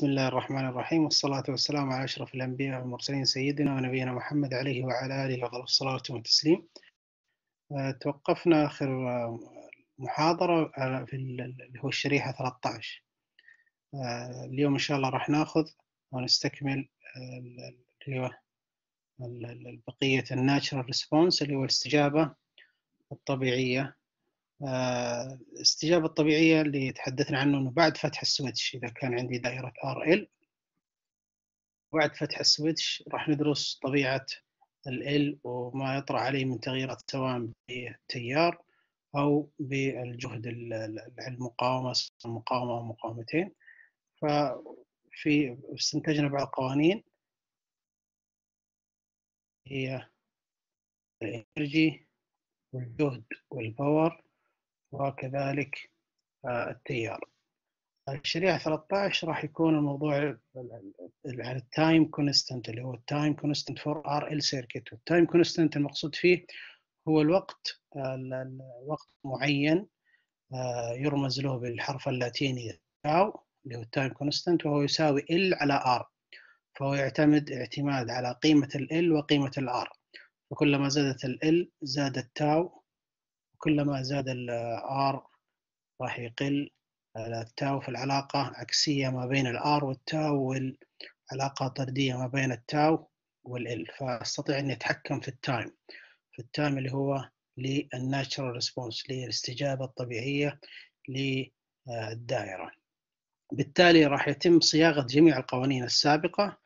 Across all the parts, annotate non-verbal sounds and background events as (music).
بسم الله الرحمن الرحيم والصلاة والسلام على أشرف الأنبياء والمرسلين سيدنا ونبينا محمد عليه وعلى آله وعلى الصلاة والتسليم. آه، توقفنا آخر آه، محاضرة في اللي هو الشريحة 13 آه، اليوم إن شاء الله راح ناخذ ونستكمل اللي هو بقية ال natural response اللي هو الاستجابة الطبيعية. الاستجابة الطبيعية اللي تحدثنا عنه أنه بعد فتح ال switch إذا كان عندي دائرة RL بعد فتح ال switch راح ندرس طبيعة ال L وما يطرأ عليه من تغييرات سواء بالتيار أو بالجهد المقاومة مقاومة أو مقاومتين. ففي استنتجنا بعض القوانين. هي ال energy والجهد وال power وكذلك آه، التيار. الشريحة 13 راح يكون الموضوع عن ال time constant اللي هو ال time constant for RL circuit. وال time constant المقصود فيه هو الوقت وقت معين آه، يرمز له بالحرف اللاتيني تاو اللي هو ال time constant وهو يساوي L على R. فهو يعتمد اعتماد على قيمة ال L وقيمة ال R فكلما زادت ال L زاد التاو كلما زاد ال R راح يقل. التاو في العلاقة عكسية ما بين ال R والتاو والعلاقة طردية ما بين التاو وال L فأستطيع أن أتحكم في ال time في ال time اللي هو لل natural response للاستجابة الطبيعية للدائرة بالتالي راح يتم صياغة جميع القوانين السابقة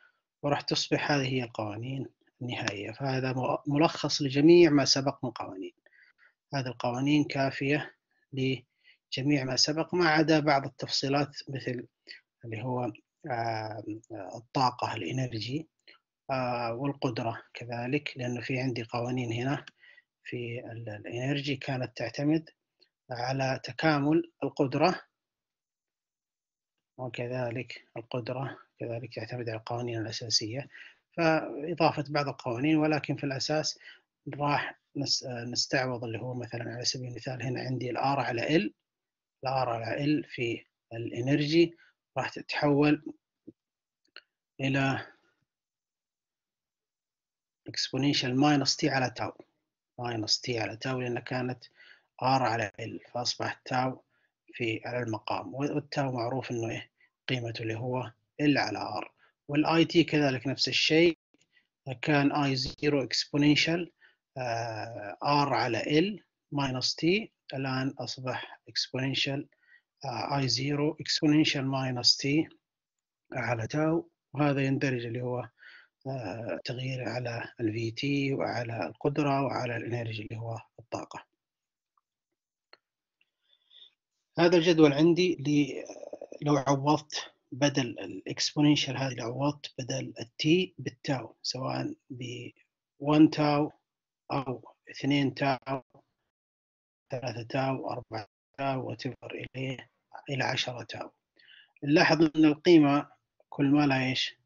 وراح تصبح هذه هي القوانين النهائية. فهذا ملخص لجميع ما سبق من قوانين. هذه القوانين كافية لجميع ما سبق ما عدا بعض التفصيلات مثل اللي هو آه، الطاقة الإنرجي آه، والقدرة كذلك لأنه في عندي قوانين هنا في الإنرجي كانت تعتمد على تكامل القدرة وكذلك القدرة كذلك تعتمد على القوانين الأساسية. فإضافة بعض القوانين ولكن في الأساس راح نستعوض اللي هو مثلا على سبيل المثال هنا عندي ال R على L ال R على L في ال energy راح تتحول إلى exponential minus t على تاو minus t على تاو لأنها كانت r على L فأصبح تاو في على المقام والتاو معروف إنه إيه؟ قيمته اللي هو L على r. وال I T كذلك نفس الشيء كان i 0 exponential آه، R على L minus T الآن أصبح exponential آه، I0 exponential minus T على تاو وهذا يندرج اللي هو آه، تغيير على ال VT وعلى القدرة وعلى ال energy اللي هو الطاقة. هذا الجدول عندي لو عوضت بدل ال exponential هذه لو عوضت بدل ال T بالتاو سواء ب 1 تاو أو اثنين تاو ثلاثة تاو أربعة تاو وتفر إليه إلى عشرة تاو. نلاحظ أن القيمة كل ما لا إيش؟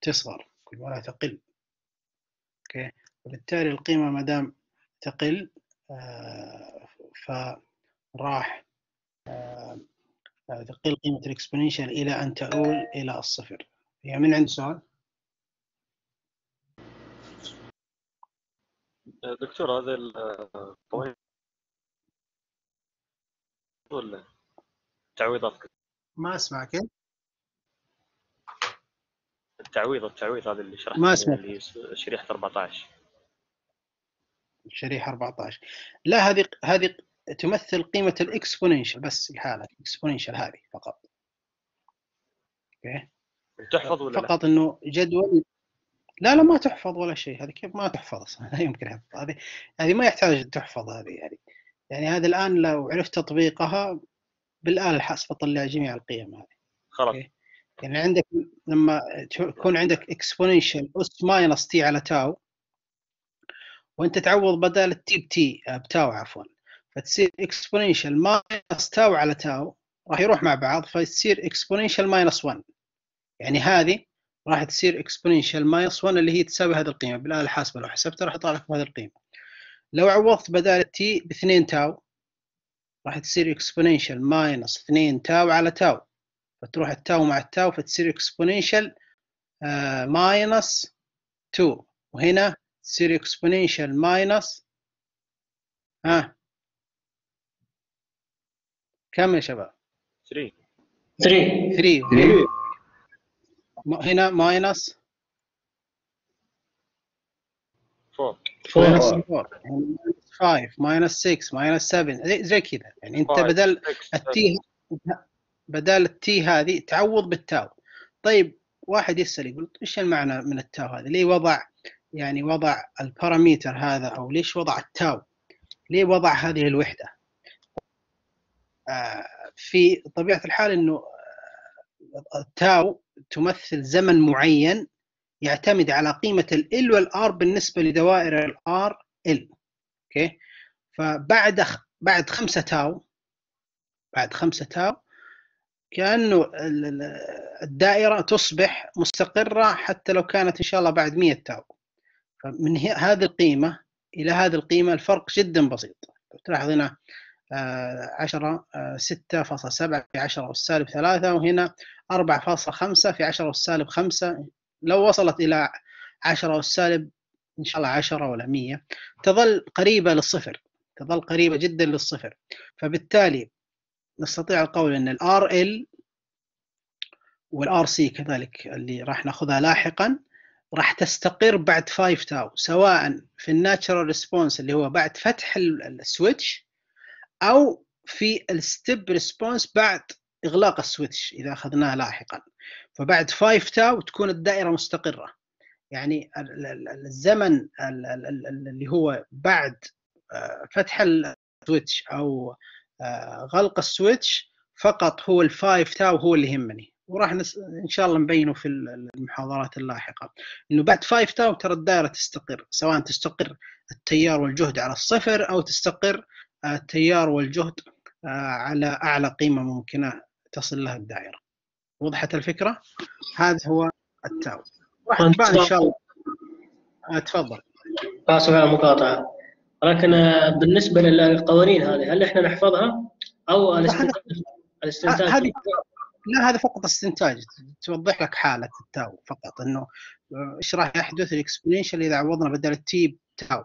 تصغر كل ما لا تقل. okay؟ وبالتالي القيمة ما دام تقل آه فراح آه تقل قيمة الإكسبوننشال إلى أن تؤول إلى الصفر. يعني من عند سؤال؟ دكتور هذا القوانين ولا تعويضات ما أسمعك. التعويض التعويض هذا اللي شرحته ما اسمع اللي شريحة 14 شريحة 14 لا هذه هذه تمثل قيمة ال exponential بس الحاله ال exponential هذه فقط. okay؟ تحفظ ولا فقط لا؟ إنه جدول لا لا ما تحفظ ولا شيء. هذه كيف؟ ما تحفظ أصلا. (laughs) لا يمكن حفظ هذه هذه ما يحتاج تحفظ هذه يعني. يعني هذا الآن لو عرفت تطبيقها بالآلة الحاسبة طلع جميع القيم هذه. خلاص. يعني عندك لما يكون عندك exponential اس minus T على تاو وأنت تعوض بدل ال T ب T بتاو عفوا. فتصير exponential minus تاو على تاو راح يروح مع بعض فتصير exponential minus 1 يعني هذه راح تصير exponential minus 1 اللي هي تساوي هذه القيمة. بالآلة الحاسبة لو حسبتها راح يطلع لك بهذه القيمة. لو عوضت بدال T ب 2 تاو راح تصير exponential minus 2 تاو على تاو. فتروح التاو مع التاو فتصير exponential minus 2 وهنا تصير exponential minus ها؟ كم يا شباب. 3 3 3 هنا minus. 4 minus 4 4 5 minus 6 minus 7 زي, زي كذا. يعني انت Five, بدل ال T بدل ال T هذه تعوض بالتاو. طيب واحد يسأل يقول إيش المعنى من التاو هذا؟ ليه وضع يعني وضع ال parameter هذا؟ أو ليش وضع التاو؟ ليه وضع هذه الوحدة؟ آه، في طبيعة الحال إنه آه، التاو تمثل زمن معين يعتمد على قيمة ال L وال R بالنسبة لدوائر ال RL okay فبعد بعد خمسة تاو بعد خمسة تاو كأنه ال- ال- الدائرة تصبح مستقرة حتى لو كانت إن شاء الله بعد 100 تاو. فمن هذه القيمة إلى هذه القيمة الفرق جدا بسيط. تلاحظ هنا آه، 10 آه، 6.7 في 10 والسالب 3 وهنا 4.5 في 10 والسالب 5 لو وصلت إلى 10 والسالب إن شاء الله 10 ولا 100 تظل قريبة للصفر. تظل قريبة جدا للصفر. فبالتالي نستطيع القول أن ال RL وال RC كذلك اللي راح نأخذها لاحقا راح تستقر بعد 5 تاو سواء في ال natural response اللي هو بعد فتح ال- switch أو في ال step response بعد إغلاق ال switch إذا أخذناه لاحقا. فبعد 5 تاو تكون الدائرة مستقرة. يعني ال- ال- ال- الزمن ال- ال- ال- اللي هو بعد آه، فتح ال switch أو آه، غلق ال switch فقط هو ال five تاو هو اللي يهمني. وراح نس... إن شاء الله نبينه في المحاضرات اللاحقة. إنه بعد 5 تاو ترى الدائرة تستقر. سواء تستقر التيار والجهد على الصفر أو تستقر التيار والجهد آه، على أعلى قيمة ممكنة. تصل لها الدائرة. وضحت الفكرة؟ هذا هو التاو. راح تبان إن شاء الله. آه، تفضل. اسف على المقاطعه لكن آه، بالنسبة للقوانين هذه هل إحنا نحفظها؟ أو الاستنتاج؟ الاستنتاج. هذه لا هذا فقط استنتاج توضح لك حالة التاو فقط إنه آه، إيش راح يحدث؟ ال exponential إذا عوضنا بدل ال T تاو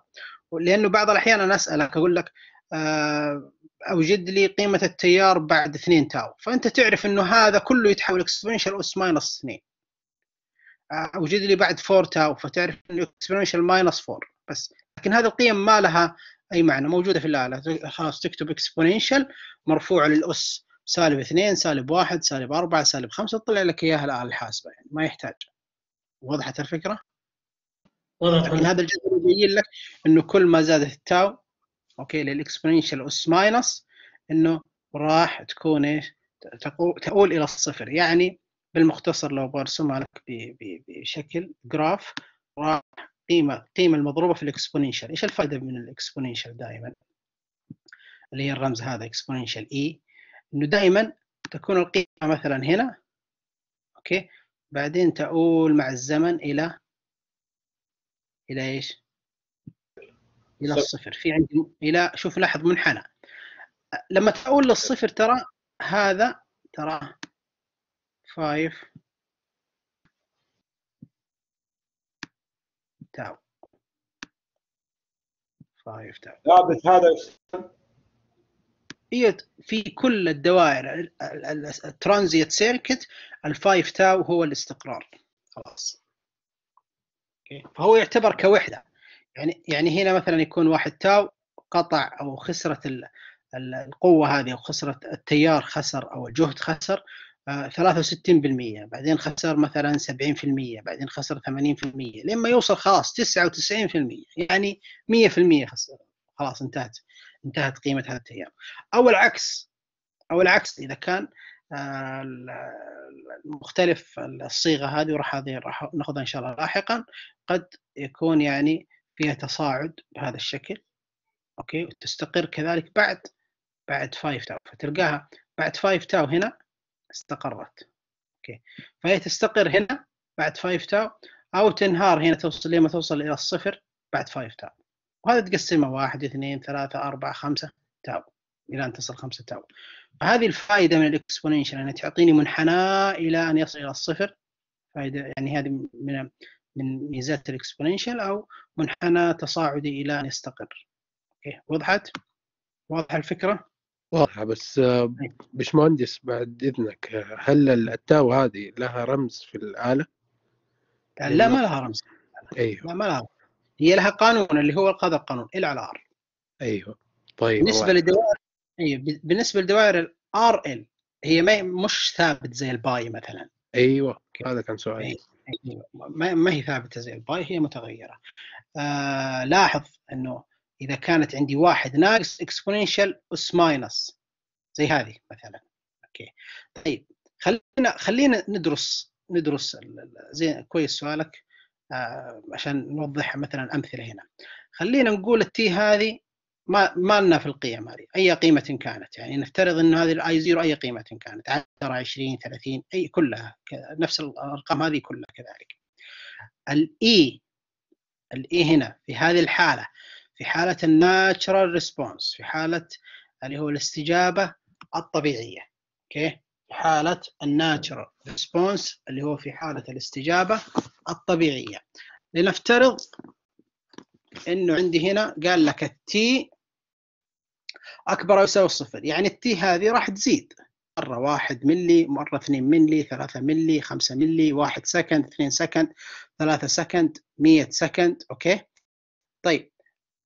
لأنه بعض الأحيان أنا أسألك أقول لك آه، اوجد لي قيمة التيار بعد 2 تاو. فأنت تعرف إنه هذا كله يتحول exponential اس minus 2 آه، اوجد لي بعد 4 تاو فتعرف إنه exponential minus 4 بس لكن هذه القيم ما لها أي معنى موجودة في الآلة. خلاص تكتب exponential مرفوع للأس سالب 2 سالب 1 سالب 4 سالب 5 تطلع لك إياها الآلة الحاسبة يعني ما يحتاج. وضحت الفكرة؟ وضحت لكن هذا الجدول يبين لك إنه كل ما زادت ال tau أوكي لل exponential s minus إنه راح تكون إيش؟ تؤول إلى الصفر يعني بالمختصر لو برسمها لك بشكل graph راح قيمه قيمة المضروبة في ال exponential إيش الفائدة من ال exponential دائما؟ اللي هي الرمز هذا exponential e إنه دائما تكون القيمة مثلا هنا أوكي بعدين تؤول مع الزمن إلى إلى إيش؟ إلى صفر. الصفر. في عندي إلى شوف لاحظ منحنى. لما تؤول للصفر ترى هذا ترى 5 tau. 5 tau. ثابت هذا. هي في كل الدوائر ال transient circuit ال five tau هو الاستقرار. خلاص. فهو يعتبر كوحدة. يعني يعني هنا مثلا يكون واحد tau قطع أو خسرت ال- ال- القوة هذه أو خسرت التيار خسر أو الجهد خسر آه، 63% بعدين خسر مثلا 70% بعدين خسر 80% لما يوصل خلاص 99% يعني 100% خسر خلاص انتهت انتهت قيمة هذا التيار. أو العكس أو العكس إذا كان آه، المختلف الصيغة هذه وراح هذه راح ناخذها إن شاء الله لاحقا قد يكون يعني فيها تصاعد بهذا الشكل أوكي؟ وتستقر كذلك بعد بعد 5 tau. فتلقاها بعد 5 tau هنا استقرت أوكي؟ فهي تستقر هنا بعد 5 tau أو تنهار هنا توصل لما توصل إلى الصفر بعد 5 tau. وهذا تقسمها 1 2 3 4 5 tau إلى أن تصل 5 tau. هذه الفائدة من ال exponential انها تعطيني منحنى إلى أن يصل إلى الصفر. فائدة يعني هذه من من ميزات ال exponential أو منحنى تصاعدي إلى أن يستقر. أوكي وضحت؟ واضحة الفكرة؟ واضحة بس آه، باشمهندس بعد إذنك آه، هل ال tau هذه لها رمز في؟ يعني لا ما لها رمز. أيوه. لا ما لها هي لها قانون اللي هو هذا القانون L على R أيوه. طيب بالنسبة الله- لدوائر أيوه بالنسبة لدوائر ال RL هي ما مش ثابت زي ال pi مثلا. أيوه هذا كان سؤالي. أيوة. ما, ما هي ثابتة زي ال pi هي متغيرة. آه لاحظ إنه إذا كانت عندي واحد ناقص exponential s minus زي هذه مثلا. أوكي. طيب خلينا خلينا ندرس ندرس زي كويس سؤالك. آه عشان نوضح مثلا أمثلة هنا. خلينا نقول ال t هذه ما ما لنا في القيم هذه أي قيمة كانت؟ يعني نفترض ان هذه ال I zero أي قيمة كانت؟ 10 20 30 أي كلها نفس الأرقام هذه كلها كذلك. ال I ال I هنا في هذه الحالة في حالة ال natural response في حالة اللي هو الاستجابة الطبيعية أوكي؟ في حالة ال natural response اللي هو في حالة الاستجابة الطبيعية. لنفترض إنه عندي هنا قال لك ال t أكبر أو يساوي الصفر يعني ال t هذه راح تزيد. مرة واحد ملي مرة اثنين ملي ثلاثة ملي خمسة ملي واحد second اثنين second ثلاثة second مية second. أوكي؟ طيب.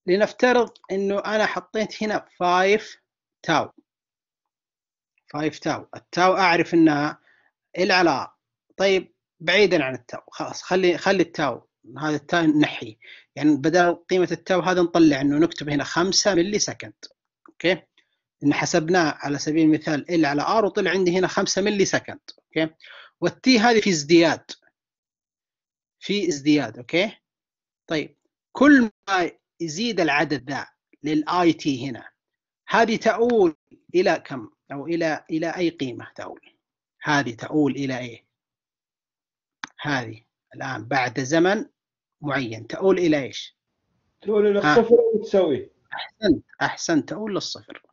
لنفترض إنه أنا حطيت هنا 5 tau 5 tau ال tau أعرف إنها L على. طيب بعيدا عن ال tau خلاص خلي خلي ال tau هذا ال tau نحي. يعني بدل قيمة ال tau هذا نطلع إنه نكتب هنا 5 millisecond. أوكي؟ إن حسبناه على سبيل المثال L على R وطلع عندي هنا 5 millisecond أوكي؟ وال t هذه في ازدياد. في ازدياد أوكي؟ طيب كل ما يزيد العدد ذا لل e t هنا هذه تؤول إلى كم؟ أو إلى إلى أي قيمة تؤول؟ هذه تؤول إلى إيه؟ هذه الآن بعد زمن معين تؤول إلى إيش؟ تؤول إلى ها. الصفر وتسويه أحسنت أحسنت. تؤول للصفر.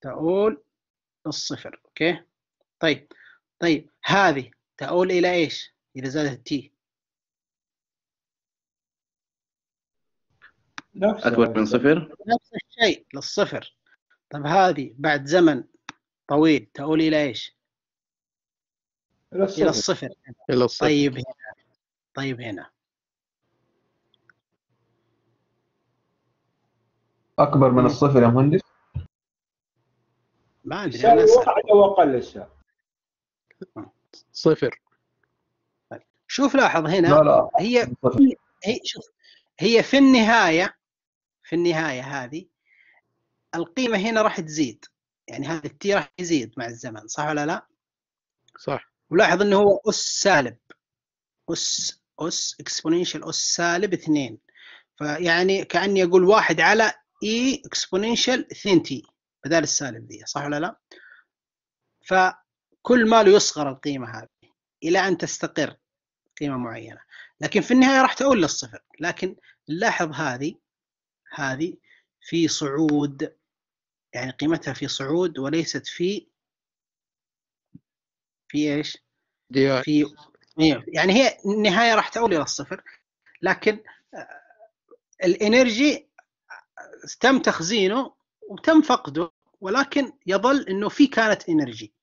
تؤول للصفر أوكي؟ طيب طيب هذه تؤول إلى إيش؟ اذا زادت نفس أكبر من صفر؟ نفس الشيء للصفر. طيب هذه بعد زمن طويل تؤول إلى إيش؟ إلى إلى الصفر الصفر. إلى الصفر. طيب هنا. طيب هنا. أكبر من الصفر يا مهندس؟ ما أدري أنا. واحد أو أقل صفر. شوف لاحظ هنا لا لا. هي صفر. هي شوف هي في النهاية في النهاية هذه القيمة هنا راح تزيد. يعني هذا التي راح يزيد مع الزمن صح ولا لا؟ صح. ولاحظ إنه هو أس سالب. أس أس اكسبوننشال أس سالب 2 فيعني كأني أقول واحد على e exponential to t بدال السالب دي صح ولا لا؟ فكل ما له يصغر القيمة هذه إلى أن تستقر قيمة معينة. لكن في النهاية راح تؤول للصفر. لكن لاحظ هذه هذه في صعود يعني قيمتها في صعود وليست في في إيش؟ في يعني هي النهاية راح تؤول إلى الصفر. لكن ال energy تم تخزينه وتم فقده ولكن يظل إنه في كانت energy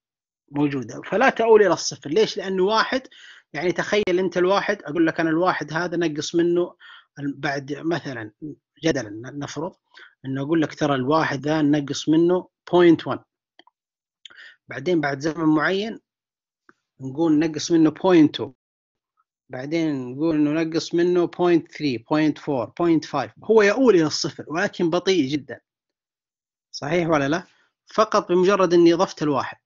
موجودة. فلا تؤول إلى الصفر. ليش؟ لأنه واحد يعني تخيل أنت الواحد أقول لك أنا الواحد هذا نقص منه بعد مثلا جدلا نفرض إنه أقول لك ترى الواحد ذا نقص منه 0.1 بعدين بعد زمن معين نقول نقص منه 0.2 بعدين نقول إنه نقص منه 0.3 0.4 0.5 هو يؤول إلى الصفر ولكن بطيء جدا. صحيح ولا لا؟ فقط بمجرد إني أضفت الواحد.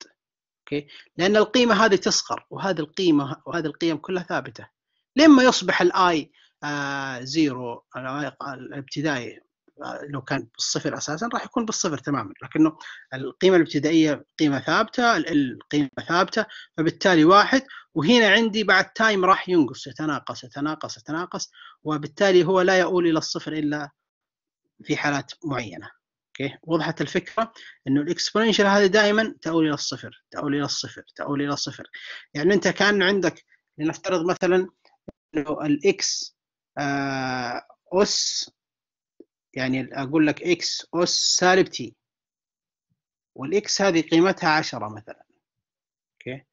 okay؟ لأن القيمة هذه تصغر وهذه القيمة وهذه القيم كلها ثابتة. لما يصبح ال I آه zero ال I الابتدائي آه لو كان بالصفر أساسا راح يكون بالصفر تماما. لكنه القيمة الابتدائية قيمة ثابتة ال- القيمه ثابتة. فبالتالي واحد وهنا عندي بعد time راح ينقص يتناقص يتناقص يتناقص. وبالتالي هو لا يؤول إلى الصفر إلا في حالات معينة. okay؟ وضحت الفكرة إنه ال exponential هذه دائما تؤول إلى الصفر تؤول إلى الصفر تؤول إلى الصفر. يعني أنت كان عندك لنفترض مثلا إنه ال X آه أس يعني أقول لك X اس سالب T وال X هذه قيمتها 10 مثلا. okay؟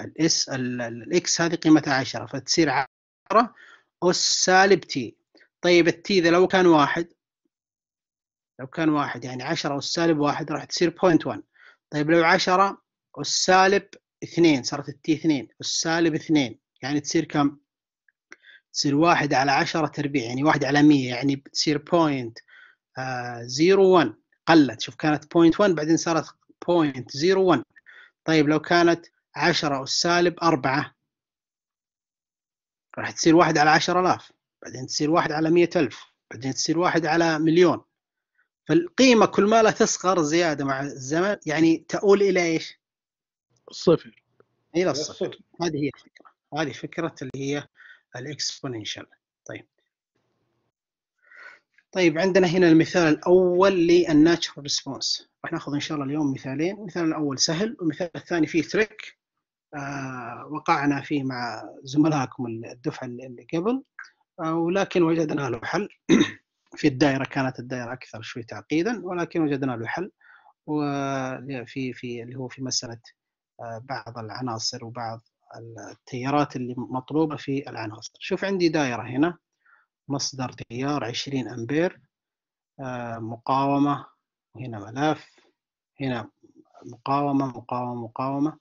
الاس ال X هذه قيمتها 10 فتصير 10 اس سالب T طيب ال T إذا لو كان واحد لو كان واحد يعني 10 أس سالب واحد راح تصير 0.1 طيب لو 10 أس سالب 2 صارت التي 2 أس سالب 2 يعني تصير كم؟ تصير واحد على 10 تربيع يعني واحد على 100 يعني بتصير بوينت آه 01 قلت. شوف كانت 0.1 بعدين صارت 0.01 طيب لو كانت 10 أس سالب 4 راح تصير واحد على 10000 بعدين تصير واحد على 100000 بعدين تصير واحد على مليون. فالقيمة كل ما لا تصغر زيادة مع الزمن يعني تؤول إلى إيش؟ صفر. إلى الصفر. هذه هي الفكرة. هذه فكرة اللي هي ال exponential طيب. طيب عندنا هنا المثال الأول لل natural response راح ناخذ إن شاء الله اليوم مثالين. المثال الأول سهل والمثال الثاني فيه trick آه وقعنا فيه مع زملائكم الدفعة اللي قبل. آه ولكن وجدنا له حل. (clears throat) في الدائرة كانت الدائرة أكثر شوي تعقيدا ولكن وجدنا له حل. وفي في اللي هو في مسألة بعض العناصر وبعض التيارات اللي مطلوبة في العناصر. شوف عندي دائرة هنا. مصدر تيار 20 أمبير مقاومة هنا ملف هنا مقاومة مقاومة مقاومة.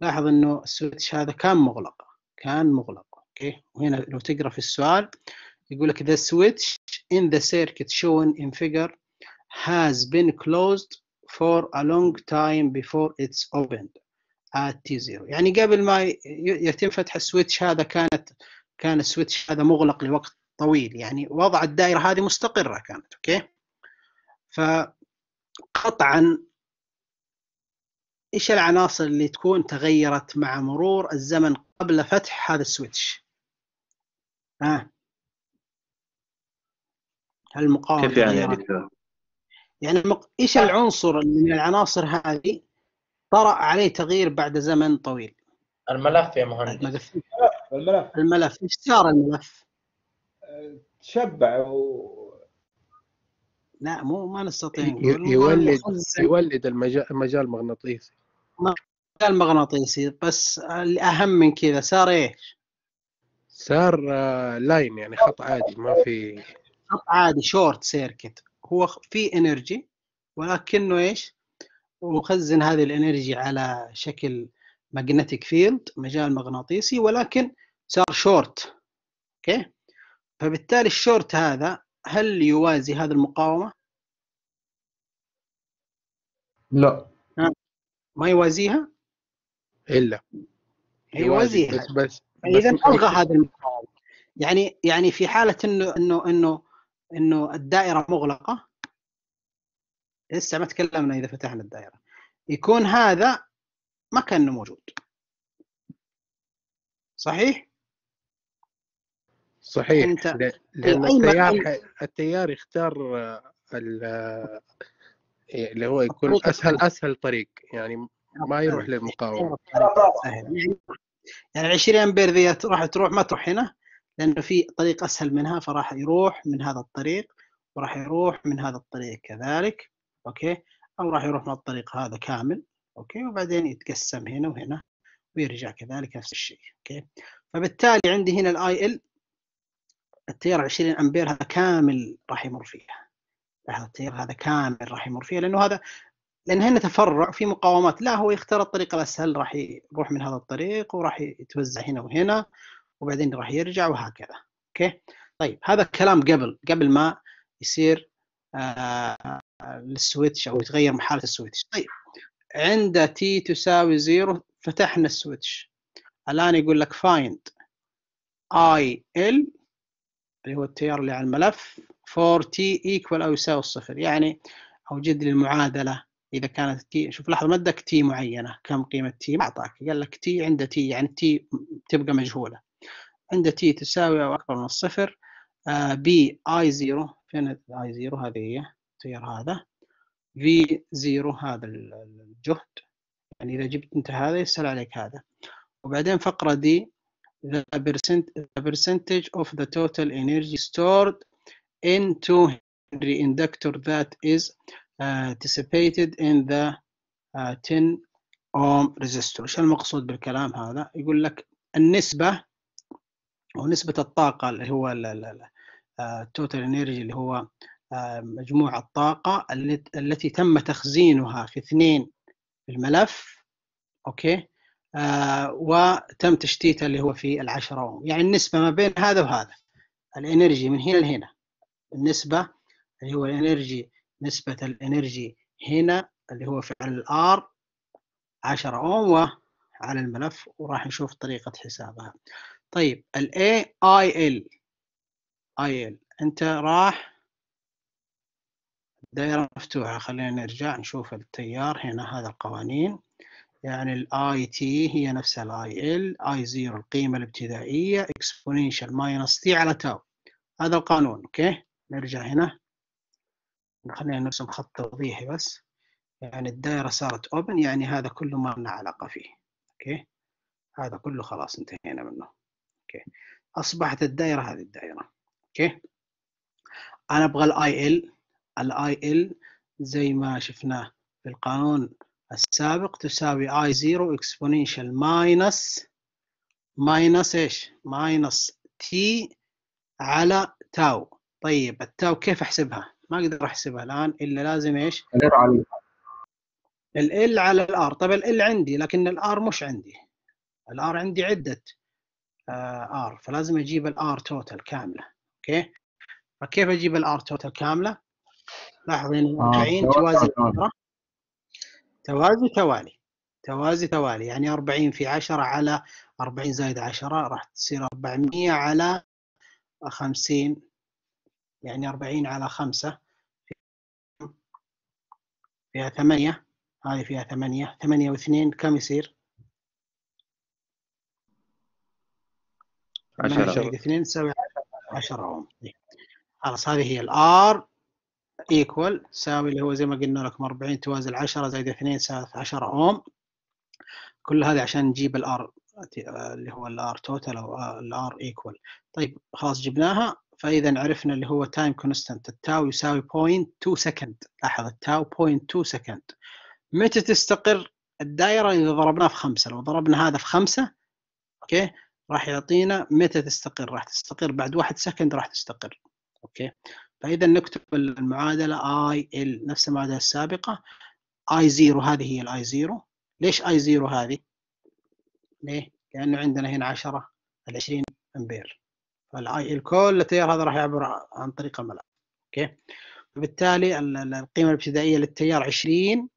لاحظ إنه ال switch هذا كان مغلق كان مغلق okay. وهنا لو تقرأ في السؤال يقول لك the switch in the circuit shown in figure has been closed for a long time before it's opened. At T0. يعني قبل ما يتم فتح ال switch هذا كانت كان ال switch هذا مغلق لوقت طويل. يعني وضع الدائرة هذه مستقرة كانت okay؟ فقطعا إيش العناصر اللي تكون تغيرت مع مرور الزمن قبل فتح هذا ال switch؟ ها؟ آه. هل المقاومة كيف يعني؟ يعني مق... إيش العنصر من العناصر هذه طرأ عليه تغيير بعد زمن طويل. الملف يا مهندس. الملف. الملف. الملف. إيش صار الملف؟ تشبع و... لا مو ما نستطيع يولد يولد المجال مجال مغناطيسي المغناطيسي بس الأهم من كذا صار إيش؟ صار آه، line يعني خط عادي ما في. خط عادي short circuit هو في energy ولكنه إيش؟ مخزن هذه ال energy على شكل magnetic field مجال مغناطيسي ولكن صار short okay فبالتالي الشورت هذا هل يوازي هذه المقاومة؟ لا. ما يوازيها؟ إلا. يوازيها. بس بس إذا بس ألغى هذه المقاومة. يعني يعني في حالة إنه إنه إنه إنه الدائرة مغلقة لسه ما تكلمنا إذا فتحنا الدائرة. يكون هذا ما كان موجود. صحيح؟ صحيح. أنت- ل- لأن التيار التيار يختار آه، ال- آه، اللي هو يكون أسهل. أسهل طريق. يعني ما يروح للمقاومة. يعني يعني 20 أمبير ذي راح تروح ما تروح هنا لأنه في طريق أسهل منها فراح يروح من هذا الطريق وراح يروح من هذا الطريق كذلك. okay؟ أو راح يروح من الطريق هذا كامل okay؟ وبعدين يتقسم هنا وهنا ويرجع كذلك نفس الشيء okay؟ فبالتالي عندي هنا ال I L التيار 20 أمبير هذا كامل راح يمر فيها. لاحظ التيار هذا كامل راح يمر فيها لأنه هذا لأن هنا تفرع في مقاومات. لا هو يختار الطريق الأسهل راح يروح من هذا الطريق وراح يتوزع هنا وهنا وبعدين راح يرجع وهكذا okay؟ طيب هذا الكلام قبل قبل ما يصير آه ال switch أو يتغير حالة ال switch. طيب عند T تساوي zero فتحنا ال switch. الآن يقول لك find I L اللي هو التيار اللي على الملف for t equal أو يساوي الصفر. يعني اوجد لي المعادله إذا كانت T شوف لحظه ما ادك T معينة. كم قيمة T ما أعطاك. قال لك تي عند T يعني T تبقى مجهولة. عند T تساوي أو أكبر من الصفر. بي I zero فين I zero هذه هي. التيار هذا V zero هذا ال- الجهد. يعني إذا جبت أنت هذا يسهل عليك هذا. وبعدين فقرة D the percent the percentage of the total energy stored in two Henry inductor that is uh, dissipated in the uh, 10 ohm resistor. إيش المقصود بالكلام هذا؟ يقول لك النسبة أو نسبة الطاقة اللي هو ال total energy اللي هو آه، مجموع الطاقة الت- التي تم تخزينها في اثنين في الملف okay؟ آه وتم تشتيتها اللي هو في العشرة أوم. يعني النسبة ما بين هذا وهذا ال energy من هنا لهنا. النسبة اللي هو ال energy نسبة ال energy هنا اللي هو في ال R 10 أوم وعلى الملف وراح نشوف طريقة حسابها. طيب ال I L. أنت راح دائرة مفتوحة. خلينا نرجع نشوف التيار. هنا هذا القوانين. يعني ال i t هي نفسها ال i L i zero القيمة الابتدائية. exponential minus t على tau هذا القانون. okay؟ نرجع هنا. خلينا نرسم خط توضيحي بس. يعني الدائرة صارت open يعني هذا كله ما لنا علاقة فيه. okay؟ هذا كله خلاص انتهينا منه. okay؟ أصبحت الدائرة هذه الدائرة okay؟ أنا أبغى ال i L ال i L زي ما شفناه في القانون السابق تساوي i zero exponential minus minus إيش؟ minus t على tau. طيب ال tau كيف أحسبها؟ ما أقدر أحسبها الآن إلا لازم إيش؟ غير علي L على ال R طب L عندي لكن ال R مش عندي. ال R عندي عدة R فلازم أجيب ال R total كاملة. okay؟ فكيف أجيب ال R total كاملة؟ لاحظ هنا آه، 40 توازي توازي توالي توازي توالي يعني 40 في 10 على 40 زائد 10 راح تصير 400 على 50 يعني 40 على 5 فيها 8 هذه فيها 8 8 و2 كم يصير؟ 8 عشرة. زائد 2 تساوي 10 أوم. خلاص هذه هي ال R equal تساوي اللي هو زي ما قلنا لكم 40 توازي ال 10 زائد 2 تساوي 10 أوم. كل هذا عشان نجيب ال R اللي هو ال R total أو ال R equal طيب خلاص جبناها. فإذا عرفنا اللي هو time constant ال tau يساوي 0.2 second لاحظ ال tau 0.2 second متى تستقر؟ الدائرة إذا ضربناها في خمسة. لو ضربنا هذا في خمسة okay راح يعطينا متى تستقر؟ راح تستقر بعد واحد second راح تستقر. okay. فإذا نكتب المعادلة i L نفس المعادلة السابقة. i zero هذه هي ال i zero ليش i zero هذه؟ ليه؟ لأنه عندنا هنا 10 ال 20 امبير فال i L كل التيار هذا راح يعبر عن طريق الملف okay؟ ال- القيمة الابتدائية للتيار 20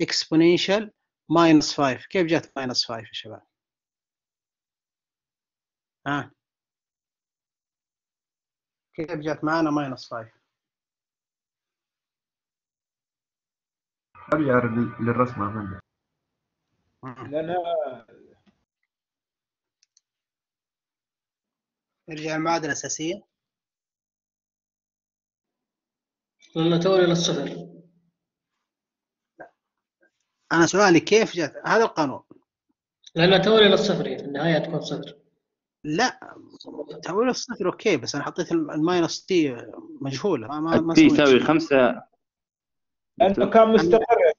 exponential minus 5 كيف جات minus 5 يا شباب؟ ها؟ كيف جات معنا minus 5 ارجع لل- للرسمه من لأنها نرجع المعادله الاساسيه لأنه تؤول للصفر أنا سؤالي كيف جات هذا القانون. لأنه تؤول للصفر يعني في النهاية تكون صفر. لا تؤول للصفر okay بس أنا حطيت الم- ال minus t مجهولة ما ما سويت يساوي. خمسة. لأنه كان مستقر.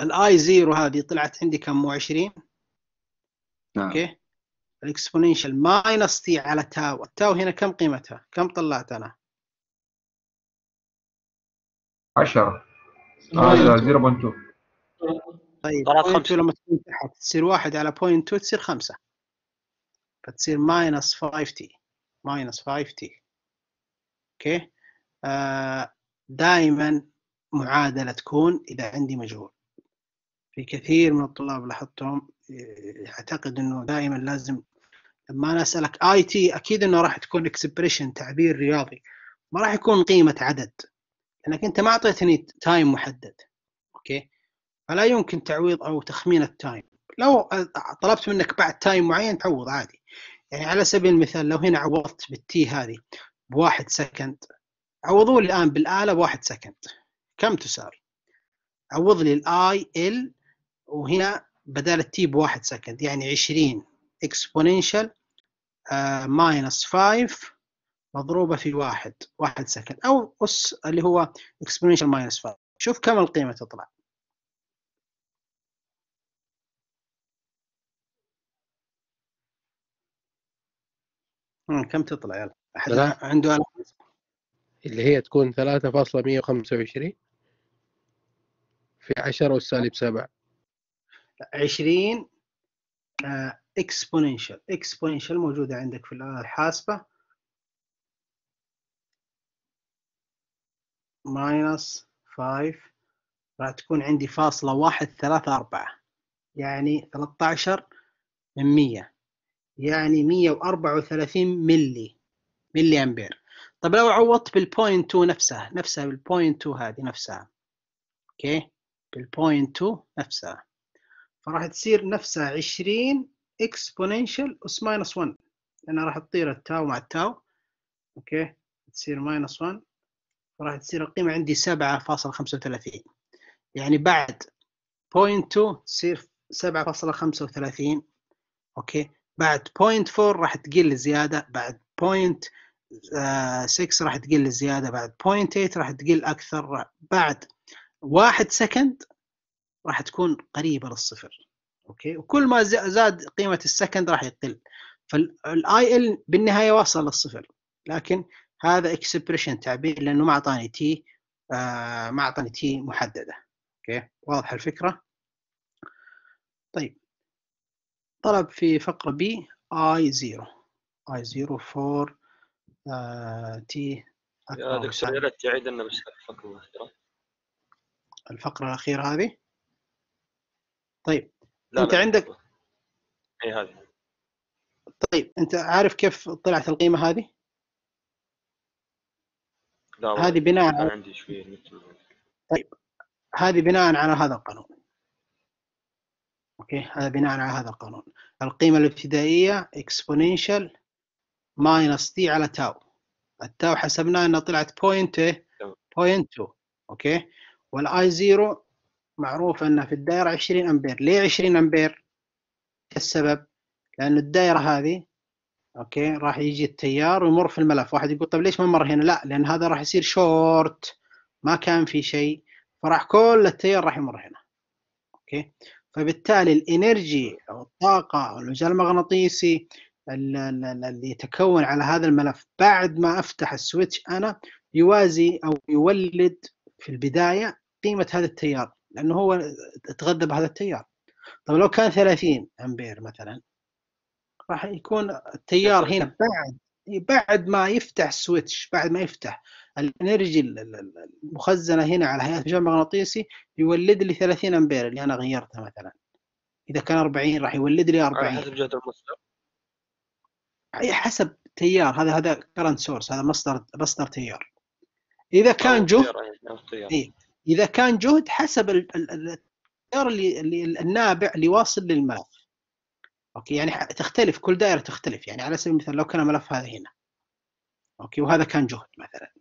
ال i zero هذه طلعت عندي كم؟ مو 20 نعم. okay. ال exponential minus t على tau ال tau هنا كم قيمتها؟ كم طلعت أنا؟ 10 هذا 0.2 طيب طلعت point خمسة. لما تكون تحت تصير واحد على point 2 تصير خمسة. فتصير minus 5 t minus 5 t okay آه دائما معادلة تكون إذا عندي مجهول. في كثير من الطلاب لاحظتهم يعتقد إنه دائما لازم لما أنا أسألك i t أكيد إنه راح تكون expression تعبير رياضي. ما راح يكون قيمة عدد لأنك أنت ما أعطيتني time محدد. okay فلا يمكن تعويض أو تخمين ال time لو طلبت منك بعد time معين تعوض عادي. يعني على سبيل المثال لو هنا عوضت بال t هذه بواحد second عوضوا لي الآن بالآلة بواحد second كم تساوي؟ عوض لي ال i L وهنا بدال ال t بواحد second يعني 20 exponential minus 5 مضروبة في واحد واحد second أو أس اللي هو exponential minus 5 شوف كم القيمة تطلع. كم تطلع يلا؟ أحد لا. عنده آلة؟ اللي هي تكون 3.125 في 10 والسالب 7 20 exponential exponential موجودة عندك في الآلة الحاسبة. minus 5 راح تكون عندي فاصلة واحد ثلاثة أربعة. يعني 13 من 100 يعني 134 ملي ملي أمبير. طب لو عوضت بال point 2 نفسها نفسها بال point 2 هذه نفسها okay؟ بال point 2 نفسها. فراح تصير نفسها 20 exponential اس minus 1 لأنها راح تطير ال tau مع ال tau okay؟ تصير minus 1 فراح تصير القيمة عندي 7.35 يعني بعد point 2 تصير 7.35 okay؟ بعد point 4 راح تقل زيادة بعد point 6 راح تقل زيادة بعد point 8 راح تقل أكثر بعد واحد second راح تكون قريبة للصفر. okay؟ وكل ما زاد قيمة ال second راح يقل. فال I L بالنهاية واصل للصفر. لكن هذا expression تعبير لأنه ما أعطاني t آه ما أعطاني t محددة. okay؟ واضحة الفكرة؟ طيب. طلب في فقرة بي اي 0 اي 0 فور تي يا دكتور يا ريت تعيد لنا بس الفقرة الأخيرة. الفقرة الأخيرة هذه؟ طيب لا أنت لا، عندك- إي هذه. طيب أنت عارف كيف طلعت القيمة هذه؟ لا هذه بناء عندي شوية نت. هذه بناء على هذا القانون. okay؟ هذا بناء على هذا القانون. القيمة الابتدائية exponential minus t على tau ال tau حسبناه إنها طلعت point تمام. point 2 okay؟ وال I 0 معروف إنها في الدائرة 20 أمبير. ليه 20 أمبير؟ السبب لأنه الدائرة هذه okay راح يجي التيار ويمر في الملف. واحد يقول طيب ليش ما مر هنا؟ لا لأن هذا راح يصير شورت ما كان في شيء. فراح كل التيار راح يمر هنا. okay؟ فبالتالي ال energy أو الطاقة أو المجال المغناطيسي ال- ال- ال- اللي يتكون على هذا الملف بعد ما أفتح ال switch أنا يوازي أو يولد في البداية قيمة هذا التيار لأنه هو تغذى بهذا التيار. طب لو كان 30 أمبير مثلا راح يكون التيار هنا بعد بعد ما يفتح ال switch بعد ما يفتح ال energy ال- ال- ال- المخزنة هنا على هيئة مجال مغناطيسي يولد لي 30 أمبير اللي أنا غيرتها مثلا. إذا كان 40 راح يولد لي على 40 حسب جهة المصدر. أي حسب تيار هذا هذا current source هذا مصدر مصدر تيار. إذا كان جهد. إيه. إذا كان جهد حسب ال- ال- ال- التيار اللي, اللي النابع اللي واصل للملف okay يعني تختلف كل دائرة تختلف. يعني على سبيل المثال لو كان الملف هذا هنا okay وهذا كان جهد مثلا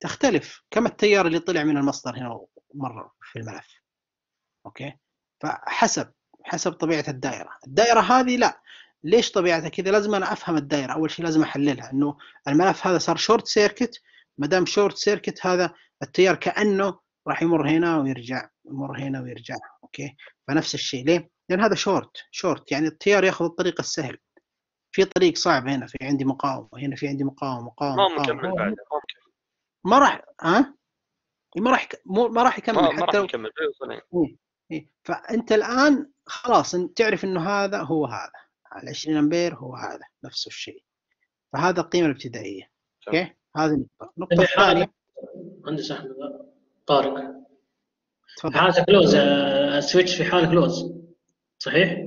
تختلف. كم التيار اللي طلع من المصدر هنا ومر في الملف؟ okay؟ فحسب حسب طبيعة الدائرة. الدائرة هذه لا. ليش طبيعتها كذا؟ لازم أنا أفهم الدائرة. أول شيء لازم أحللها إنه الملف هذا صار short circuit ما دام short circuit هذا التيار كأنه راح يمر هنا ويرجع يمر هنا ويرجع. okay؟ فنفس الشيء. ليه؟ لأن هذا short short يعني التيار يأخذ الطريق السهل. في طريق صعب هنا في عندي مقاومة هنا في عندي مقاومة مقاومة ما مقاومة. مكمل بعد ممكن ما راح ها؟ ما راح ما راح يكمل ما, ما راح حتى لو يكمل بيوصل هنا. إيه. فأنت الآن خلاص انت تعرف إنه هذا هو هذا. على 20 أمبير هو هذا نفس الشيء. فهذا القيمة الابتدائية. okay؟ هذه النقطة. النقطة الثانية. مهندس احمد طارق. في حالة close ال switch في حالة close صحيح؟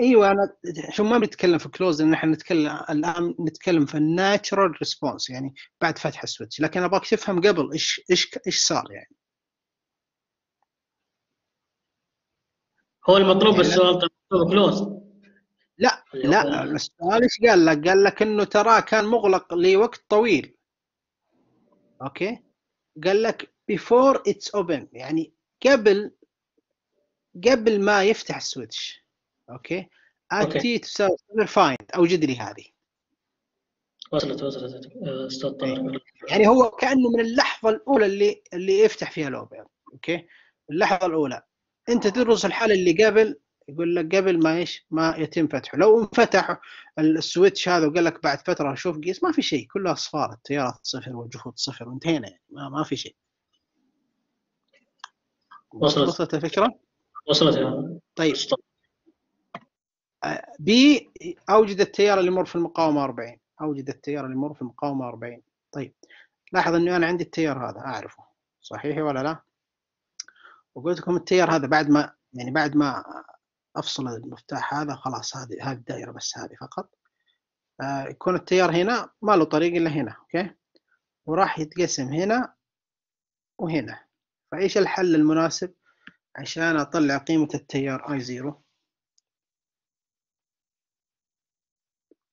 إيوه أنا شو ما بنتكلم في close لأن إحنا نتكلم الآن نتكلم في ال natural response يعني بعد فتح ال switch لكن أبغاك تفهم قبل إيش إيش إيش صار يعني هو المطلوب يعني السؤال طيب مطلوب close لا لا السؤال إيش قال لك؟ قال لك إنه تراه كان مغلق لوقت طويل. okay؟ قال لك before it's open يعني قبل قبل ما يفتح ال switch. okay؟ okay. at t تساوي find اوجد لي هذه. وصلت وصلت. أستاذ طارق يعني هو كأنه من اللحظة الأولى اللي اللي يفتح فيها ال open okay؟ اللحظة الأولى. أنت تدرس الحالة اللي قبل يقول لك قبل ما إيش؟ ما يتم فتحه. لو انفتح ال switch هذا وقال لك بعد فترة شوف قيس ما في شيء. كلها أصفار التيارات صفر والجهود صفر وانتهينا. يعني ما, ما في شيء. وصلت. وصلت الفكرة؟ وصلت طيب. B أوجد التيار اللي يمر في المقاومة 40 أوجد التيار اللي يمر في المقاومة 40 طيب. لاحظ إنه أنا عندي التيار هذا أعرفه. صحيح ولا لا؟ وقلت لكم التيار هذا بعد ما يعني بعد ما أفصل المفتاح هذا خلاص هذه هذه الدائرة بس هذه فقط. آه يكون التيار هنا ما له طريق إلا هنا okay؟ وراح يتقسم هنا وهنا. فإيش الحل المناسب؟ عشان أطلع قيمة التيار زيرو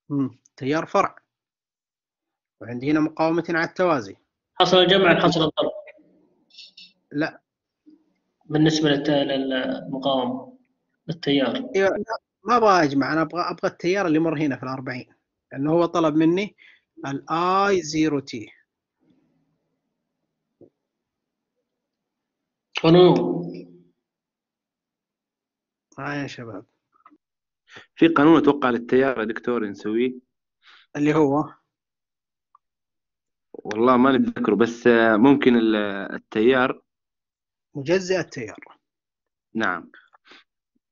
مم. تيار فرع. وعندي هنا مقاومتين على التوازي. حصل الجمع حصل الضرب. لا. بالنسبة للت- للمقاومة التيار أيوه لا، ما أبغى أجمع. أنا أبغى أبغى التيار اللي يمر هنا في ال 40 لأنه هو طلب مني ال I 0 t قانون ها يا شباب. في قانون أتوقع للتيار يا دكتور نسويه؟ اللي هو؟ والله ما نتذكره بس آه، ممكن ال- التيار. مجزئ التيار. نعم.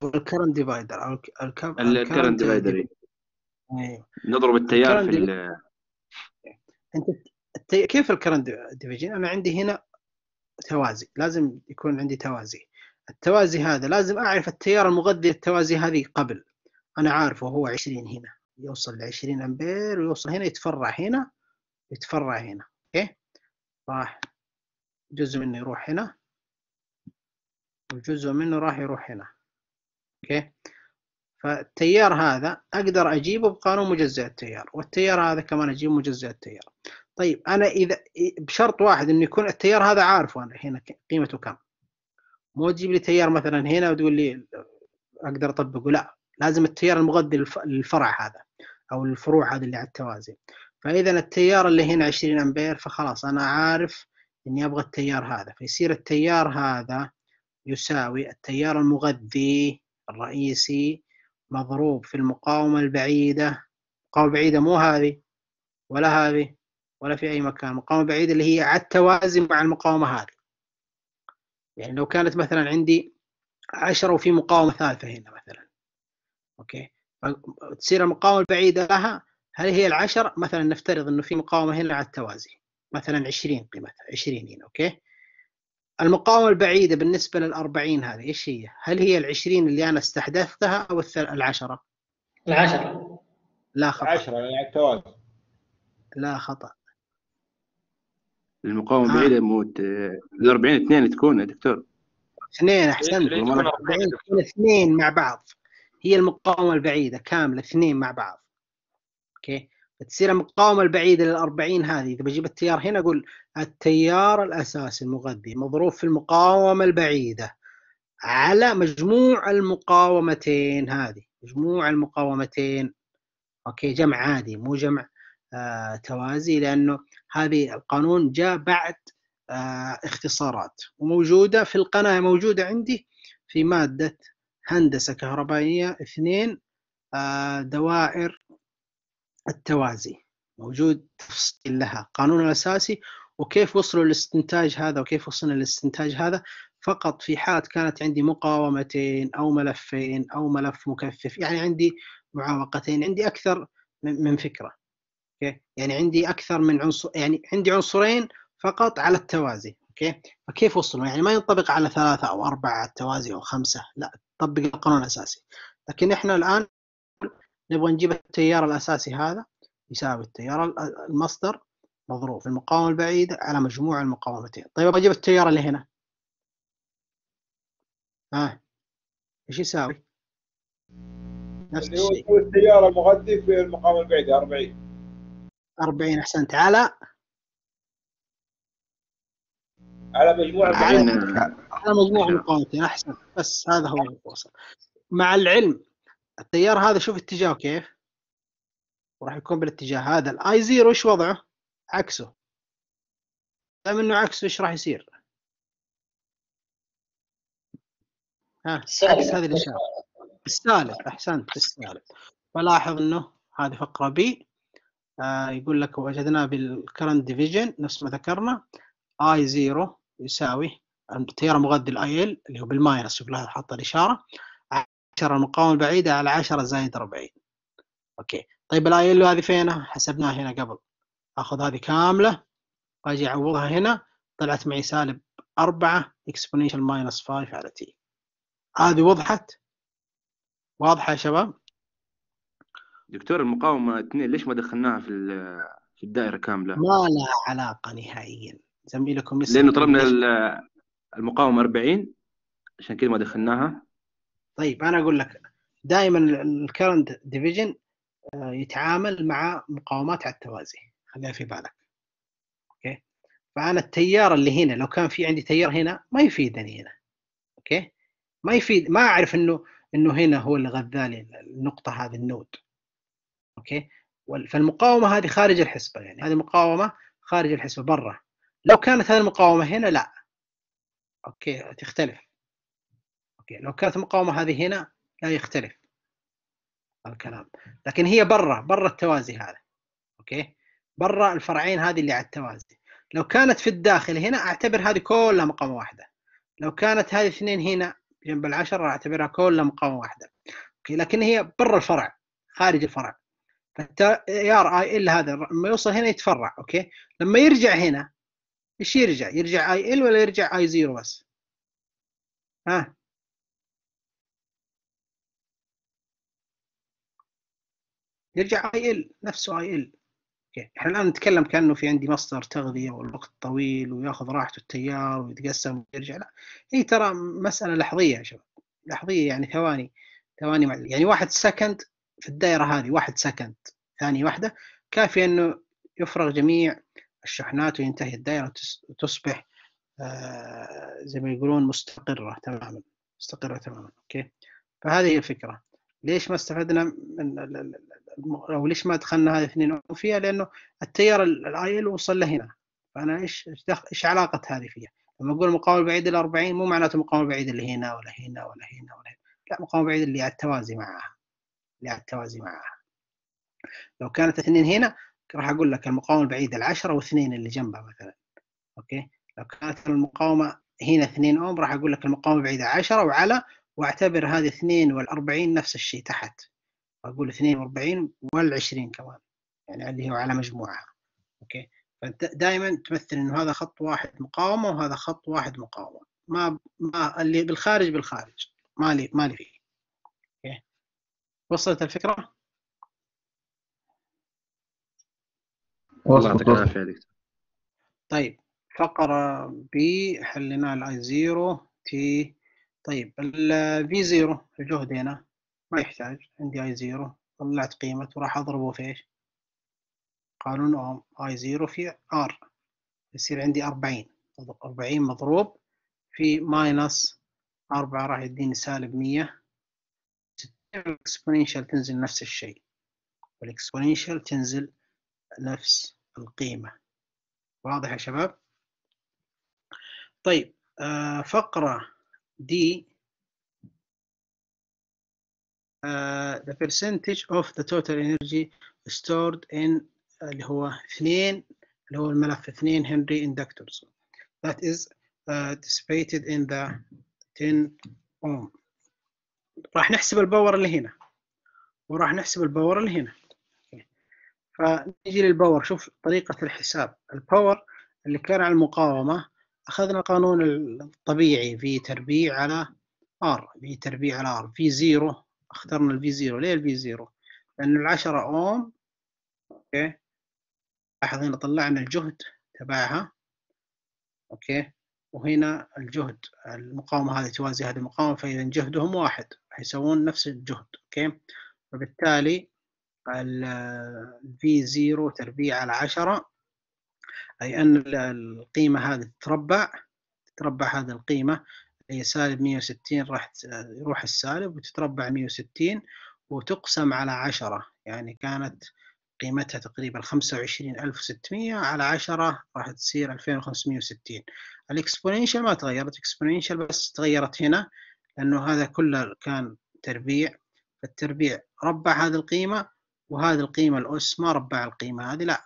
وال current divider أو الك- الك- ال current divider. أيوه نضرب التيار في ال- أنت التي... كيف ال current division أنا عندي هنا توازي لازم يكون عندي توازي. التوازي هذا لازم أعرف التيار المغذي للتوازي هذه قبل. أنا عارفه هو 20 هنا يوصل ل 20 أمبير ويوصل هنا يتفرع هنا يتفرع هنا okay؟ راح جزء منه يروح هنا وجزء منه راح يروح هنا أوكي؟ فالتيار هذا أقدر أجيبه بقانون مجزئ التيار والتيار هذا كمان أجيب مجزئ التيار. طيب أنا إذا بشرط واحد إنه يكون التيار هذا عارفه أنا هنا قيمته كم. مو تجيب لي تيار مثلا هنا وتقول لي أقدر أطبقه. لا لازم التيار المغذي للف- للفرع هذا أو الفروع هذه اللي على التوازي. فاذا التيار اللي هنا 20 أمبير فخلاص أنا عارف إني أبغى التيار هذا. فيصير التيار هذا يساوي التيار المغذي الرئيسي مضروب في المقاومة البعيدة. المقاومة البعيدة مو هذه ولا هذه ولا في أي مكان. المقاومة البعيدة اللي هي على التوازي مع المقاومة هذه. يعني لو كانت مثلا عندي عشرة وفي مقاومة ثالثة هنا مثلا okay؟ تصير المقاومة البعيدة لها هل هي العشر مثلا نفترض أنه في مقاومة هنا على التوازي مثلا 20 قيمتها 20 هنا okay؟ المقاومة البعيدة بالنسبة للأربعين هذه إيش هي؟ هل هي العشرين اللي أنا استحدثتها أو العشرة؟ العشرة. لا خطأ. 10 يعني على التوازي. لا خطأ. المقاومة آه. بعيدة موت ال 40 اثنين تكون يا دكتور. اثنين أحسنت. ليه تكون 40 اثنين مع بعض. هي المقاومة البعيدة كاملة اثنين مع بعض. okay؟ بتصير المقاومة البعيدة للأربعين هذه. إذا بجيب التيار هنا أقول التيار الأساسي المغذي مضروب في المقاومة البعيدة على مجموع المقاومتين هذه. مجموع المقاومتين. okay؟ جمع عادي مو جمع آه توازي لأنه هذه القانون جاء بعد آه اختصارات وموجودة في القناة موجودة عندي في مادة هندسة كهربائية اثنين آه دوائر التوازي. موجود تفصيل لها قانون الأساسي وكيف وصلوا للاستنتاج هذا وكيف وصلنا للاستنتاج هذا. فقط في حالة كانت عندي مقاومتين أو ملفين أو ملف مكثف يعني عندي معاوقتين عندي أكثر من فكرة. okay؟ يعني عندي أكثر من عنصر يعني عندي عنصرين فقط على التوازي okay؟ فكيف وصلوا؟ يعني ما ينطبق على ثلاثة أو أربعة على التوازي أو خمسة لا طبق القانون الأساسي. لكن إحنا الآن نبغى نجيب التيار الأساسي هذا يساوي التيار ال- المصدر مضروب في المقاومة البعيدة على مجموع المقاومتين. طيب أبغى أجيب التيار اللي هنا. ها؟ إيش يساوي؟ نفس اللي هو الشيء. التيار المغذي في المقاومة البعيدة 40 40 احسنت على على مجموع 40 على مجموع عشرة. المقاومتين أحسن. بس هذا هو وصل مع العلم التيار هذا شوف اتجاهه كيف. وراح يكون بالاتجاه هذا. ال I zero إيش وضعه؟ عكسه. دام إنه عكسه إيش راح يصير؟ ها. عكس هذه الاشاره السالب أحسنت السالب. فلاحظ إنه هذه فقرة B يقول لك وجدناه بال current division نفس ما ذكرنا I zero يساوي التيار المغذي ال IL اللي هو بال minus شوف له حاط الإشارة. 10 المقاومة البعيدة على 10 زائد 40 okay. طيب ال IL هذه فينها؟ حسبناها هنا قبل. أخذ هذه كاملة. واجي أعوضها هنا. طلعت معي سالب 4 exponential minus 5 على T هذه وضحت؟ واضحة يا شباب؟ دكتور المقاومة اثنين ليش ما دخلناها في في الدائرة كاملة؟ ما لها علاقة نهائيا. زميلكم يسأل لأنه طلبنا ليش- ال- المقاومة 40 عشان كذا ما دخلناها. طيب أنا أقول لك دائما ال current division يتعامل مع مقاومات على التوازي. خليها في بالك. okay؟ فأنا التيار اللي هنا لو كان في عندي تيار هنا ما يفيدني هنا. okay؟ ما يفيد ما أعرف إنه إنه هنا هو اللي غذى لي النقطه هذه ال node. okay؟ فالمقاومة هذه خارج الحسبة يعني. هذه مقاومه خارج الحسبة برا. لو كانت هذه المقاومة هنا لا. okay؟ تختلف. okay؟ لو كانت المقاومة هذه هنا لا يختلف الكلام. لكن هي برا برا التوازي هذا. okay؟ برا الفرعين هذه اللي على التوازي. لو كانت في الداخل هنا أعتبر هذه كلها مقاومة واحدة. لو كانت هذه اثنين هنا جنب العشرة أعتبرها كلها مقاومة واحدة. okay؟ لكن هي برا الفرع خارج الفرع. فالتيار IL هذا لما يوصل هنا يتفرع okay؟ لما يرجع هنا إيش يرجع؟ يرجع IL ولا يرجع I zero بس؟ ها؟ يرجع IL نفسه IL okay؟ إحنا الآن نتكلم كأنه في عندي مصدر تغذية والوقت طويل ويأخذ راحته التيار ويتقسم ويرجع. لا هي ترى مسألة لحظية يا شباب لحظية يعني ثواني ثواني يعني واحد second في الدائره هذه واحد second ثانية واحدة كافي إنه يفرغ جميع الشحنات وينتهي الدائره وتس- وتصبح آه زي ما يقولون مستقرة تماما مستقرة تماما okay؟ فهذه هي الفكرة. ليش ما استفدنا من أو ليش ما دخلنا هذه الاثنين فيها؟ لأنه التيار ال IL وصل لهنا. إيش دخ- إيش علاقة هذه فيها؟ لما أقول المقاومه البعيده ال 40 مو معناته المقاومه البعيده اللي هنا ولا هنا ولا هنا ولا هنا. لا المقاومه البعيده اللي على التوازي معها. التوازي معها. لو كانت اثنين هنا راح أقول لك المقاومة البعيدة العشرة واثنين اللي جنبها مثلا. okay؟ لو كانت المقاومة هنا 2 أوم راح أقول لك المقاومة البعيدة 10 وعلى وأعتبر هذه 2 وال40 نفس الشيء تحت. أقول 42 وال20 كمان يعني اللي هو على مجموعها. okay؟ فأنت دائما تمثل إنه هذا خط واحد مقاومة وهذا خط واحد مقاومة. ما ما اللي بالخارج بالخارج. ما لي ما لي فيه. وصلت الفكرة؟ الله وصلت يعطيك دكتور. طيب فقرة B حلينا ال I zero T طيب ال V zero الجهد هنا ما يحتاج عندي I zero طلعت قيمة وراح أضربه في إيش؟ قانون اوم I zero في R يصير عندي 40 40 مضروب في minus 4 راح يديني سالب 100 ال exponential تنزل نفس الشيء. وال exponential تنزل نفس القيمة. واضح يا شباب؟ طيب آه فقرة D uh, the percentage of the total energy stored in اللي هو اثنين اللي هو الملف اثنين هنري inductors. That is uh, dissipated in the 10 ohm. راح نحسب ال power اللي هنا وراح نحسب ال power اللي هنا. فنيجي لل power شوف طريقة الحساب. ال power اللي كان على المقاومة أخذنا القانون الطبيعي V تربيع على R V تربيع على R. V zero اخترنا ال V zero ليه الفي زيرو؟ لأنه العشرة أوم okay لاحظ هنا طلعنا الجهد تبعها okay وهنا الجهد المقاومة هذه توازي هذه المقاومة فإذا جهدهم واحد. حيسوون نفس الجهد okay؟ وبالتالي ال V zero تربيع على عشرة أي أن القيمة هذه تتربع تتربع هذه القيمة هي سالب 160 راح يروح السالب وتتربع 160 وتقسم على 10 يعني كانت قيمتها تقريبا 25600 على 10 راح تصير 2560 ال exponential ما تغيرت exponential بس تغيرت هنا لأنه هذا كله كان تربيع. فالتربيع ربع هذه القيمة وهذه القيمة الأس ما ربع القيمة هذه. لا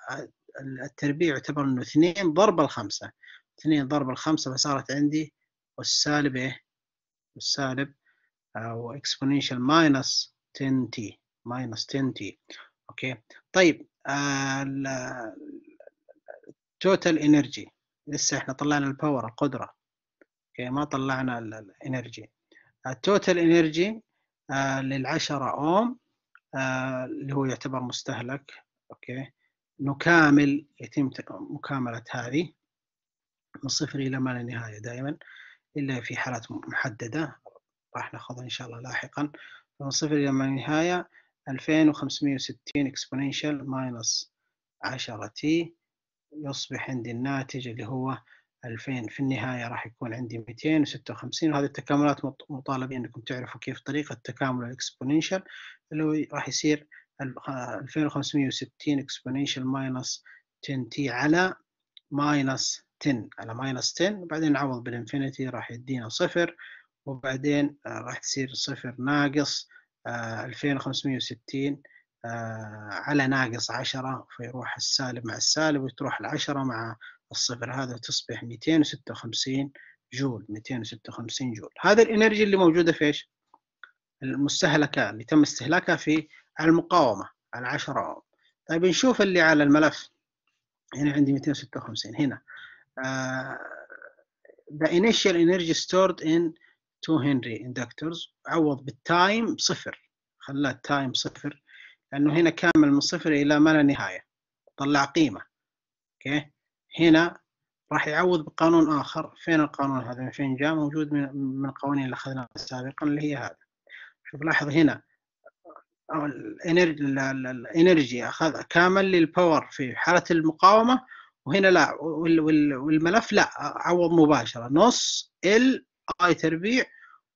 التربيع يعتبر إنه 2 ضرب الخمسة. 2 ضرب الخمسة فصارت عندي والسالب إيه؟ والسالب أو exponential minus 10 t minus 10 t. Okay؟ طيب total energy لسه إحنا طلعنا ال power القدرة. Okay؟ ما طلعنا ال energy ال total energy للعشرة اوم آه، اللي هو يعتبر مستهلك. Okay. نكامل يتم مكاملة هذه من صفر إلى ما لا نهاية دائما إلا في حالات محددة. راح نأخذها إن شاء الله لاحقا. من صفر إلى ما لا نهاية 2560 exponential minus 10 t يصبح عندي الناتج اللي هو 2000 في النهاية راح يكون عندي 256 وهذه التكاملات مط- مطالبين أنكم تعرفوا كيف طريقة تكامل الإكسبوننشال اللي هو راح يصير ال- 2560 exponential minus 10 t على minus 10 على minus 10 وبعدين نعوض بال infinity راح يدينا صفر. وبعدين آه، راح تصير صفر ناقص آه، 2560 آه، على ناقص 10 فيروح السالب مع السالب وتروح العشرة مع الصفر هذا تصبح 256 جول 256 جول. هذا ال energy اللي موجودة في إيش؟ المستهلكة اللي تم استهلاكها في على المقاومة على 10 أوم. طيب نشوف اللي على الملف. هنا عندي 256 هنا. آه، the initial energy stored in 2 Henry inductors. عوض بال time صفر. خلاه ال time صفر. لأنه هنا كامل من صفر إلى ما لا نهاية. طلع قيمة. Okay؟ هنا راح يعوض بقانون آخر. فين القانون هذا؟ من فين جاء؟ موجود من من القوانين اللي أخذناها سابقا اللي هي هذا شوف لاحظ هنا ال energy اخذ كامل لل power في حالة المقاومة وهنا لا وال- وال- والملف لا عوض مباشرة. نص L I تربيع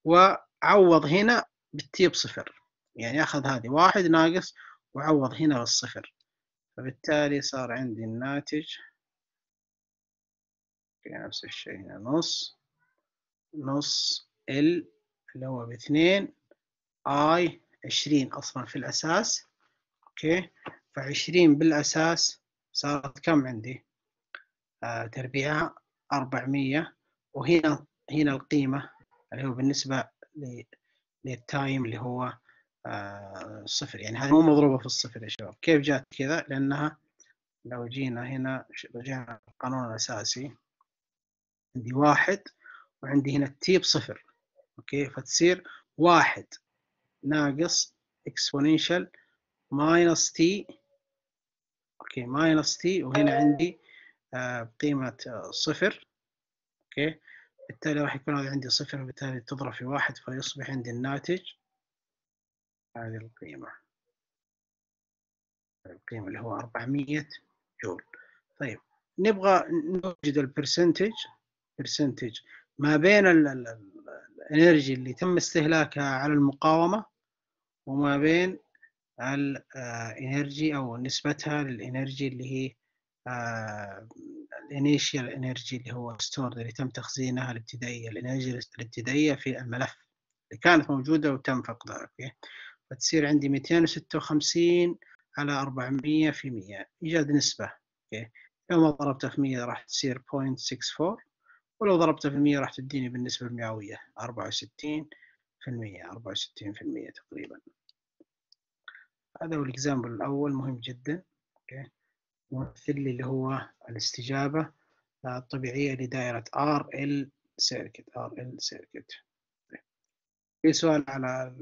وعوض هنا بال t بصفر. يعني أخذ هذه واحد ناقص وعوض هنا بالصفر فبالتالي صار عندي الناتج في نفس الشيء هنا. نص نص L اللي هو باثنين I 20 أصلا في الأساس. Okay؟ ف20 بالأساس صارت كم عندي؟ آه تربيعها 400 وهنا هنا القيمة اللي هو بالنسبة ل- لل time اللي هو آه صفر. يعني هذه مو مضروبة في الصفر يا شباب. كيف جات كذا؟ لأنها لو جينا هنا رجعنا القانون الأساسي عندي واحد وعندي هنا ال t بصفر okay؟ فتصير واحد ناقص exponential minus t. Okay؟ minus t وهنا عندي آه، قيمة آه، صفر. أوكي؟ بالتالي راح يكون هذا عندي صفر وبالتالي تضرب في واحد فيصبح عندي الناتج هذه القيمة. القيمة اللي هو 400 جول. طيب نبغى نوجد ال percentage percentage ما بين ال- ال- ال- energy اللي تم استهلاكها على المقاومة وما بين ال energy أو نسبتها لل energy اللي هي ال initial energy اللي هو stored اللي تم تخزينها الابتدائية ال energy الابتدائية في الملف اللي كانت موجودة وتم فقدها. Okay؟ فتصير عندي 256 على 400 في 100 إيجاد نسبة. Okay؟ لو ما ضربتها في 100 راح تصير 0.64 ولو ضربتها في 100 راح تديني بالنسبة المئوية 64 في المية 64 في المية تقريبا. هذا هو ال example الأول مهم جدا okay؟ يمثل لي اللي هو الاستجابة الطبيعية لدائرة RL circuit RL circuit. في سؤال على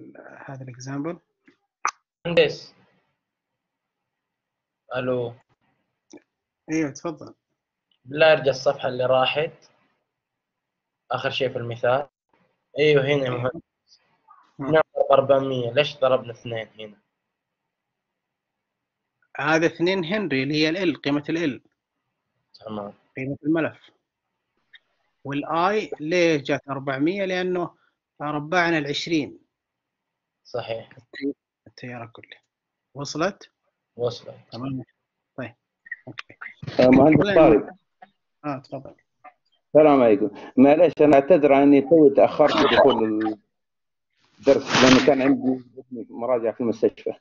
هذا الإكزامبل؟ مهندس. ألو. إيوه تفضل. بالله أرجع الصفحة اللي راحت. آخر شيء في المثال. أيوه هنا مهندس. نضرب 400 ليش ضربنا اثنين هنا؟ هذا 2 هنري اللي هي ال قيمة ال. تمام. قيمة الملف. والآي ليه جات 400 لأنه ربعنا ال 20 صحيح التيار كله وصلت؟ وصلت. تمام. طيب أوكي. مهندس ولا- طارق آه تفضل. السلام عليكم. معلش أنا أعتذر اني توي تأخرت في دخول الدرس لأنه كان عندي مراجعة في المستشفى.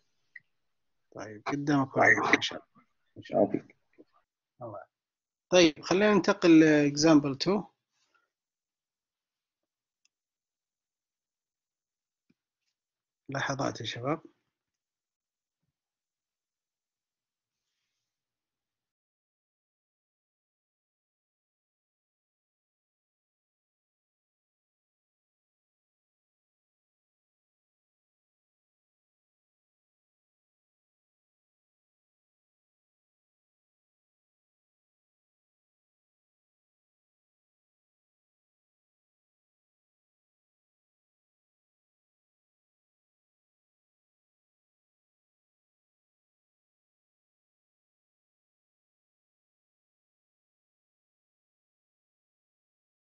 طيب قدامك واحد إن شاء الله. إن شاء الله. الله. طيب خلينا ننتقل لإكزامبل 2 لحظات يا شباب.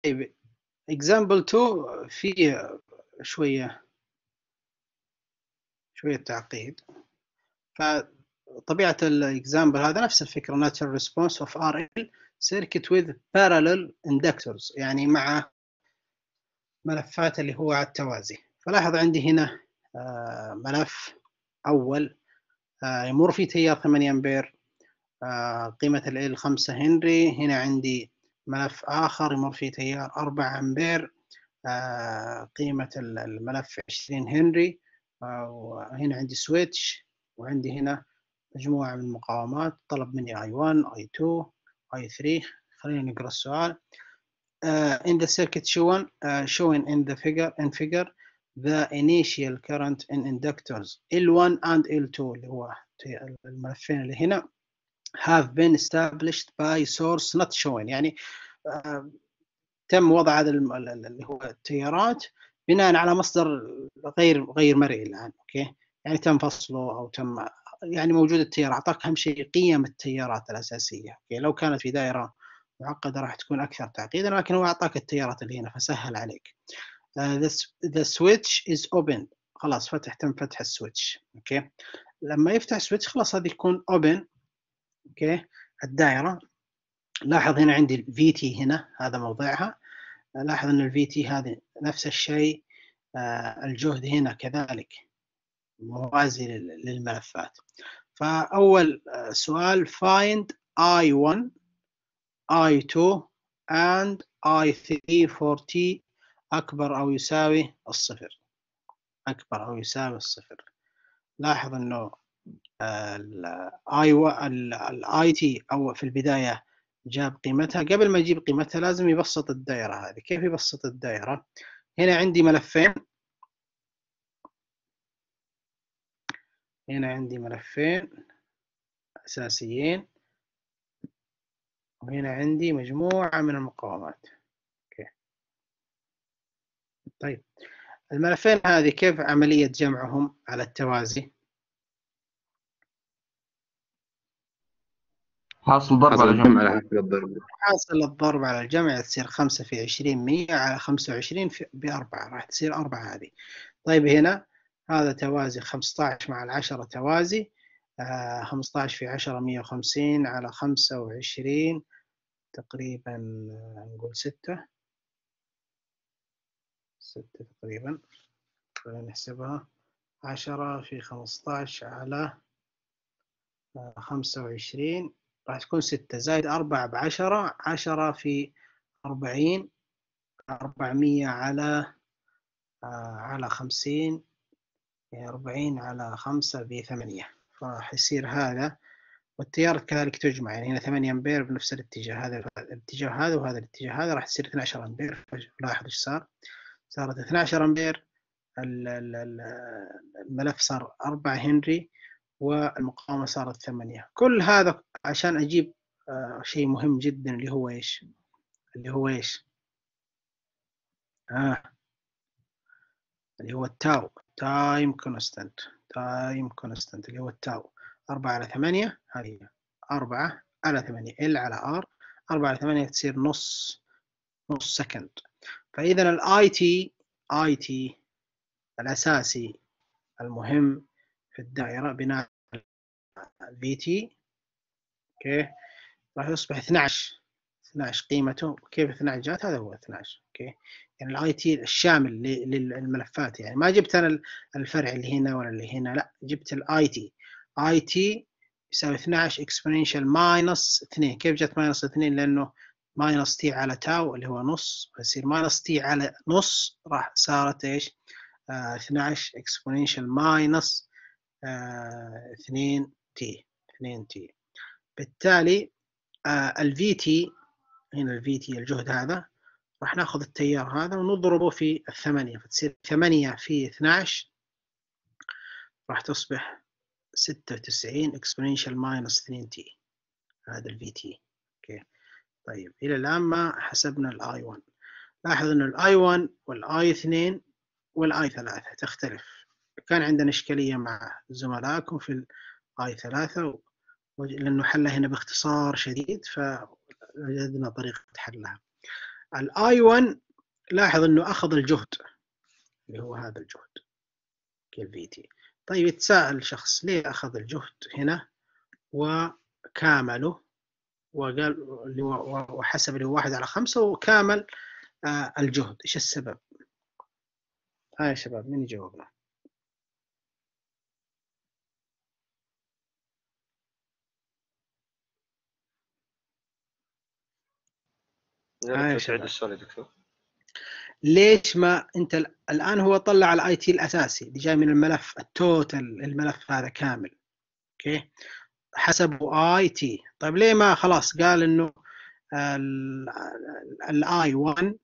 طيب example 2 فيه شوية شوية تعقيد. فطبيعة ال example هذا نفس الفكرة natural response of RL circuit with parallel inductors يعني مع ملفات اللي هو على التوازي. فلاحظ عندي هنا آه، ملف أول آه، يمر فيه تيار 8 أمبير آه، قيمة ال 5 هنري. هنا عندي ملف آخر يمر فيه تيار 4 أمبير آه، قيمة ال- الملف 20 هنري. آه، وهنا عندي سويتش وعندي هنا مجموعة من المقاومات طلب مني I1 I2 I3 خلينا نقرأ السؤال. uh, in the circuit shown uh, shown in the figure in figure the initial current in inductors L1 and L2 اللي هو الملفين اللي هنا. Have been established by source not shown يعني آه، تم وضع هذا اللي هو التيارات بناء على مصدر غير غير مرئي الآن. okay؟ يعني تم فصله أو تم يعني موجود التيار. أعطاك أهم شيء قيم التيارات الأساسية. okay؟ لو كانت في دائرة معقدة راح تكون أكثر تعقيدا لكن هو أعطاك التيارات اللي هنا فسهل عليك. uh, the, the switch is open. خلاص فتح تم فتح ال switch. okay؟ لما يفتح ال switch خلاص هذه يكون open. okay. الدائرة. لاحظ هنا عندي ال v t هنا هذا موضعها. لاحظ إن ال v t هذه نفس الشيء. آه، الجهد هنا كذلك. موازي لل- للملفات. فأول آه، سؤال. Find i1 i2 and i3 for t أكبر أو يساوي الصفر. أكبر أو يساوي الصفر. لاحظ إنه ال i ال i t أو في البداية جاب قيمتها. قبل ما يجيب قيمتها لازم يبسط الدائره هذه. كيف يبسط الدائره هنا عندي ملفين. هنا عندي ملفين أساسيين. وهنا عندي مجموعة من المقاومات. أوكي. طيب. الملفين هذه كيف عملية جمعهم على التوازي؟ حاصل ضرب على الجمع على حسب الضرب. حاصل الضرب على الجمع تصير 5 في 20 100 على 25 في بأربعة راح تصير أربعة هذه. طيب هنا هذا توازي 15 مع العشرة توازي آه 15 في 10 150 على 25 تقريبا آه، نقول 6 6 تقريبا. خلينا نحسبها. 10 في 15 على آه، 25 راح تكون 6 زائد 4 ب 10 10 في 40 400 على آه، على 50 يعني 40 على 5 ب 8 فراح يصير هذا والتيار كذلك تجمع يعني هنا 8 أمبير بنفس الاتجاه هذا الاتجاه هذا وهذا الاتجاه هذا راح تصير 12 أمبير. لاحظ إيش صار؟ صارت 12 أمبير ال- ال- ال- الملف صار 4 هنري والمقاومة صارت 8 كل هذا عشان أجيب آه، شيء مهم جدا اللي هو إيش؟ اللي هو إيش؟ آه. اللي هو ال tau. time constant time constant اللي هو ال tau. 4 على 8 هذه 4 على 8 L على R 4 على 8 تصير نص نص second فاذا ال i t i t الأساسي المهم في الدائرة بناء ال v t okay. راح يصبح 12 12 قيمته. كيف 12 جات؟ هذا هو 12 okay. يعني ال i t الشامل للملفات. يعني ما جبت أنا الفرع اللي هنا ولا اللي هنا. لا جبت ال i t i t يساوي 12 exponential minus 2 كيف جت minus 2 لأنه minus t على tau اللي هو نص. فيصير minus t على نص. راح صارت إيش؟ آه 12 exponential minus 2 t 2 t بالتالي ال v t هنا ال v t الجهد هذا راح ناخذ التيار هذا ونضربه في الثمانية فتصير 8 في 12 راح تصبح 96 exponential minus 2 t هذا ال v t okay. طيب إلى الآن ما حسبنا ال i 1 لاحظ انه ال i 1 وال i 2 وال i 3 تختلف. كان عندنا إشكالية مع زملائكم في ال i 3 لأنه حلها هنا باختصار شديد فوجدنا طريقة حلها ال i 1 لاحظ إنه أخذ الجهد اللي هو هذا الجهد ال v t طيب يتساءل شخص ليه أخذ الجهد هنا وكامله وقال وحسب اللي هو واحد على خمسة وكامل آه الجهد إيش السبب؟ ها يا شباب مين يجاوبنا؟ آه دكتور السؤال دكتور ليش ما أنت ال- الآن هو طلع ال i t الأساسي اللي جاي من الملف ال total الملف هذا كامل. okay؟ حسبه i t. طيب ليه ما خلاص قال إنه ال i 1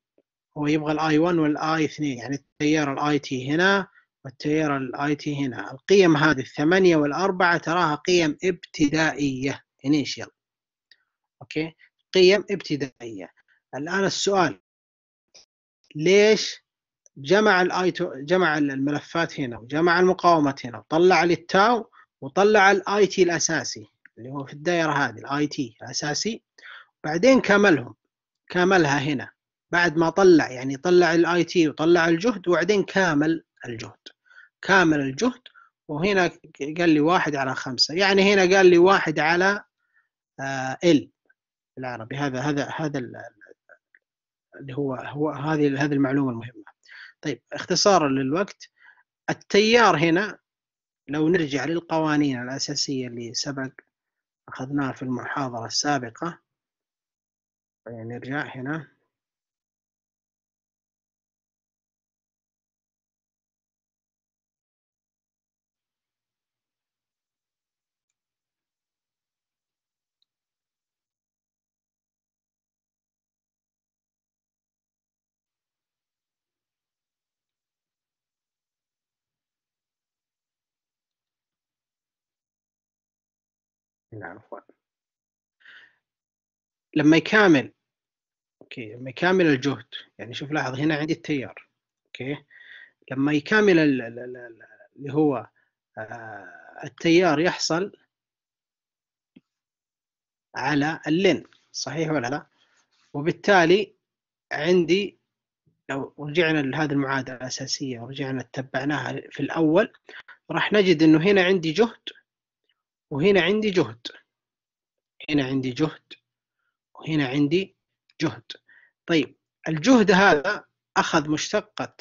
هو يبغى ال i 1 وال i 2 يعني التيار ال i t هنا والتيار ال i t هنا. القيم هذه الثمانية والأربعة تراها قيم ابتدائية. initial okay؟ قيم ابتدائية. الآن السؤال ليش جمع ال i جمع الملفات هنا وجمع المقاومات هنا وطلع لي ال tau وطلع ال i t الأساسي اللي هو في الدائرة هذه ال i t الأساسي. بعدين كملهم كاملها هنا. بعد ما طلع يعني طلع ال i t وطلع الجهد وبعدين كامل الجهد كامل الجهد. وهنا قال لي واحد على خمسة يعني هنا قال لي واحد على آه L بالعربي. هذا هذا هذا اللي هو هو هذه هذه المعلومة المهمة. طيب اختصارا للوقت التيار هنا لو نرجع للقوانين الأساسية اللي سبق أخذناها في المحاضرة السابقة يعني نرجع هنا. عفوا لما يكامل أوكي لما يكامل الجهد يعني شوف لاحظ هنا عندي التيار أوكي؟ لما يكامل ال- ال- ال- ال- اللي هو آه، التيار يحصل على اللين صحيح ولا لا؟ وبالتالي عندي لو رجعنا لهذه المعادلة الأساسية ورجعنا تبعناها في الأول راح نجد أنه هنا عندي جهد وهنا عندي جهد. هنا عندي جهد وهنا عندي جهد. طيب الجهد هذا أخذ مشتقة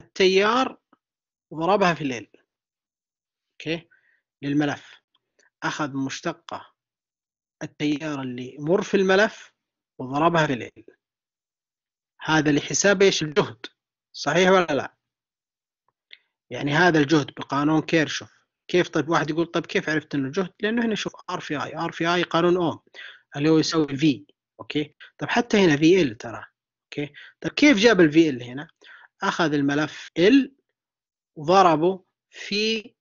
التيار وضربها في الليل. أوكي؟ للملف. أخذ مشتقة التيار اللي مر في الملف وضربها في الليل. هذا لحساب إيش؟ الجهد. صحيح ولا لا؟ يعني هذا الجهد بقانون كيرشوف. كيف طيب واحد يقول طيب كيف عرفت إنه جهد؟ لأنه هنا شوف R في i R في i قانون اوم اللي هو يساوي v okay؟ طيب حتى هنا v L ترى. okay؟ طيب كيف جاب ال v L هنا؟ أخذ الملف L وضربه في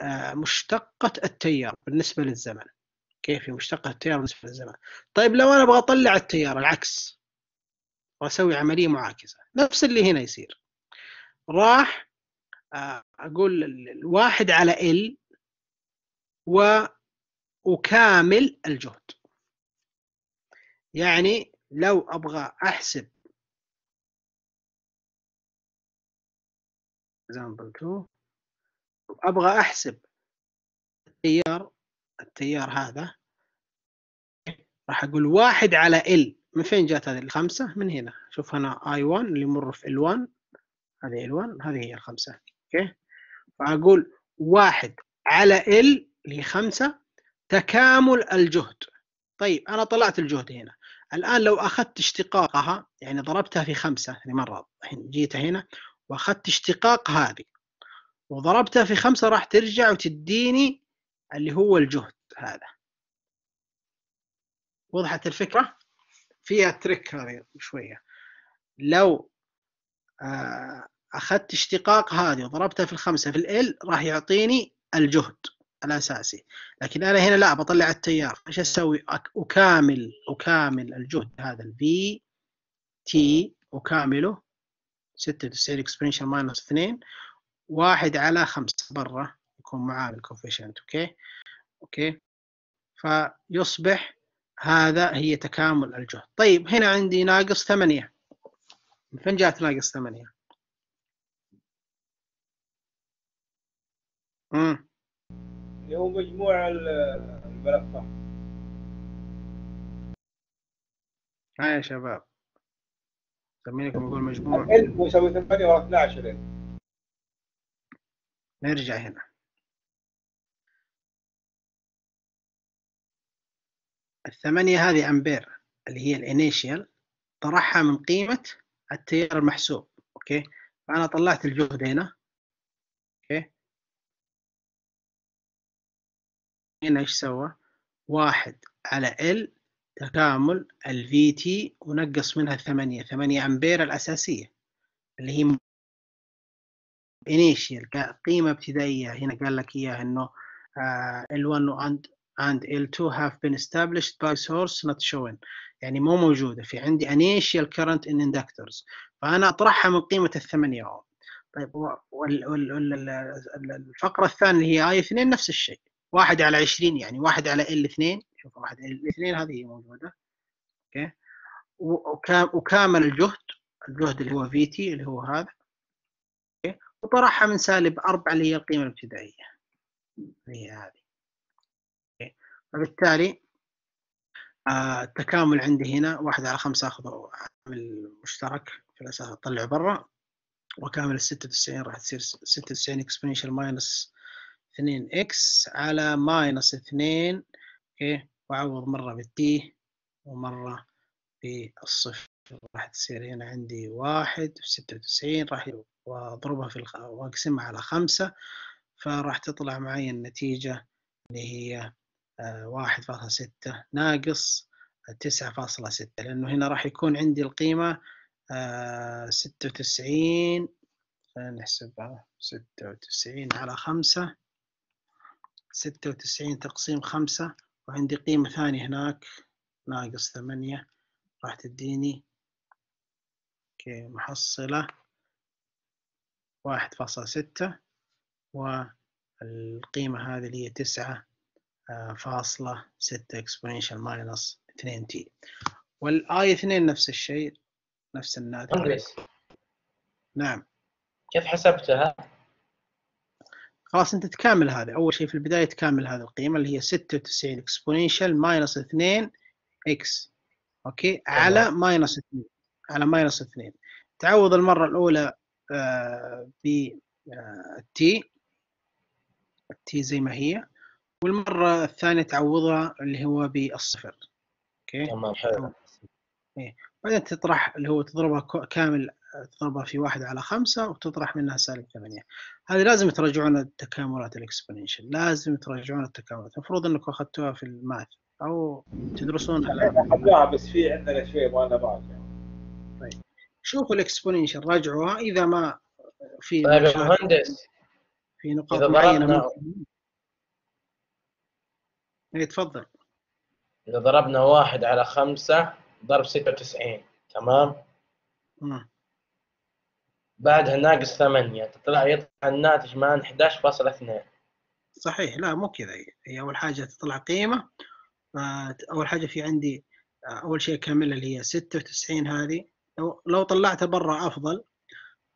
آه، مشتقة التيار بالنسبة للزمن. كيف في مشتقة التيار بالنسبة للزمن. طيب لو أنا أبغى أطلع التيار العكس وأسوي عملية معاكسة نفس اللي هنا يصير. راح ال- الواحد على ال وأكامل الجهد. يعني لو أبغى أحسب example 2 أبغى أحسب التيار التيار هذا راح أقول واحد على ال. من فين جات هذه؟ الخمسة؟ من هنا. شوف هنا اي 1 اللي يمر في ال 1 هذه ال 1 هذه هي الخمسة أوكي؟ فأقول واحد على ال اللي خمسة تكامل الجهد. طيب أنا طلعت الجهد هنا. الآن لو أخذت اشتقاقها يعني ضربتها في خمسة هذه مرة الحين جيت هنا وأخذت اشتقاق هذه وضربتها في خمسة راح ترجع وتديني اللي هو الجهد هذا. وضحت الفكرة؟ فيها تريك هذه شوية. لو آه، أخذت اشتقاق هذه وضربتها في الخمسة في ال راح يعطيني الجهد الأساسي. لكن أنا هنا لا بطلع التيار. إيش أسوي؟ أك- أكامل أكامل الجهد هذا ال V T أكامله. 96 exponential minus 2 واحد على خمسة برا يكون معامل coefficient أوكي؟ أوكي؟ فيصبح هذا هي تكامل الجهد. طيب هنا عندي ناقص ثمانية. من فين جات ناقص ثمانية؟ امم اللي هو مجموع ال- الملفات ها يا شباب. سمينكم يقول مجموع ال يساوي 8 ولا 12 ال نرجع هنا. الثمانية هذه أمبير اللي هي الإنيشيال طرحها من قيمة التيار المحسوب أوكي؟ فأنا طلعت الجهد هنا أوكي هنا إيش سوى؟ واحد على ال تكامل ال VT ونقص منها ثمانية ثمانية أمبير الأساسية اللي هي ك- قيمة ابتدائية. هنا قال لك إياها إنه آه، L1 and and L2 have been established by source not shown يعني مو موجودة. في عندي initial current in inductors. فأنا أطرحها من قيمة الثمانية أوم. طيب و- وال- وال- وال- ال- ال- الفقرة الثانية اللي هي اي 2 نفس الشيء. واحد على 20 يعني واحد على ال 2 شوف واحد ال 2 هذه هي موجودة. أوكي. وكامل الجهد الجهد اللي هو في t اللي هو هذا. أوكي. وطرحها من سالب 4 اللي هي القيمة الابتدائية. اللي هي هذه. أوكي. فبالتالي آه، التكامل عندي هنا واحد على خمسة أخذه عامل مشترك في الأساس أطلع برا. وكامل ال 96 راح تصير 96 exponential minus 2 x على minus 2 أوكي؟ وأعوض مرة بال t ومرة بالصفر. راح تصير هنا عندي واحد في 96 راح ي- وأضربها في. وأقسمها على خمسة. فراح تطلع معي النتيجة اللي هي آه، واحد فاصلة ستة ناقص تسعة فاصلة ستة. لأنه هنا راح يكون عندي القيمة آه، ستة وتسعين. خلينا نحسبها ستة وتسعين على خمسة. ستة وتسعين تقسيم خمسة وعندي قيمة ثانية هناك. ناقص ثمانية راح تديني. محصلة. واحد فاصلة ستة والقيمة هذه اللي هي تسعة آه، فاصلة ستة exponential minus 2 t. والاي 2 نفس الشيء نفس الناتج. نعم. كيف حسبتها؟ خلاص انت تكامل هذه. أول شيء في البداية تكامل هذه القيمة اللي هي 96 exponential minus 2 x أوكي؟ على minus 2 على minus 2 تعوض المرة الأولى آه، ب t ال t زي ما هي. والمرة الثانية تعوضها اللي هو بالصفر أوكي؟ تمام حلو. بعدين تطرح اللي هو تضربها كامل تضربها في واحد على خمسة وتطرح منها سالب ثمانية هذه لازم تراجعون التكاملات ال exponential لازم تراجعون التكاملات المفروض انكم أخذتوها في ال math أو تدرسونها الآن. اخذناها بس في عندنا شيء ما نراجع شوفوا ال exponential راجعوها إذا ما في طيب مهندس في نقاط إذا معينة إيه، تفضل إذا ضربنا واحد على خمسة ضرب ستة وتسعين تمام؟ مم. بعدها ناقص ثمانية تطلع يطلع الناتج minus 11.2 صحيح. لا مو كذا. هي. أول حاجة تطلع قيمة. آه، أول حاجة في عندي أول شيء أكمل اللي هي 96 هذه. لو لو طلعتها برا أفضل.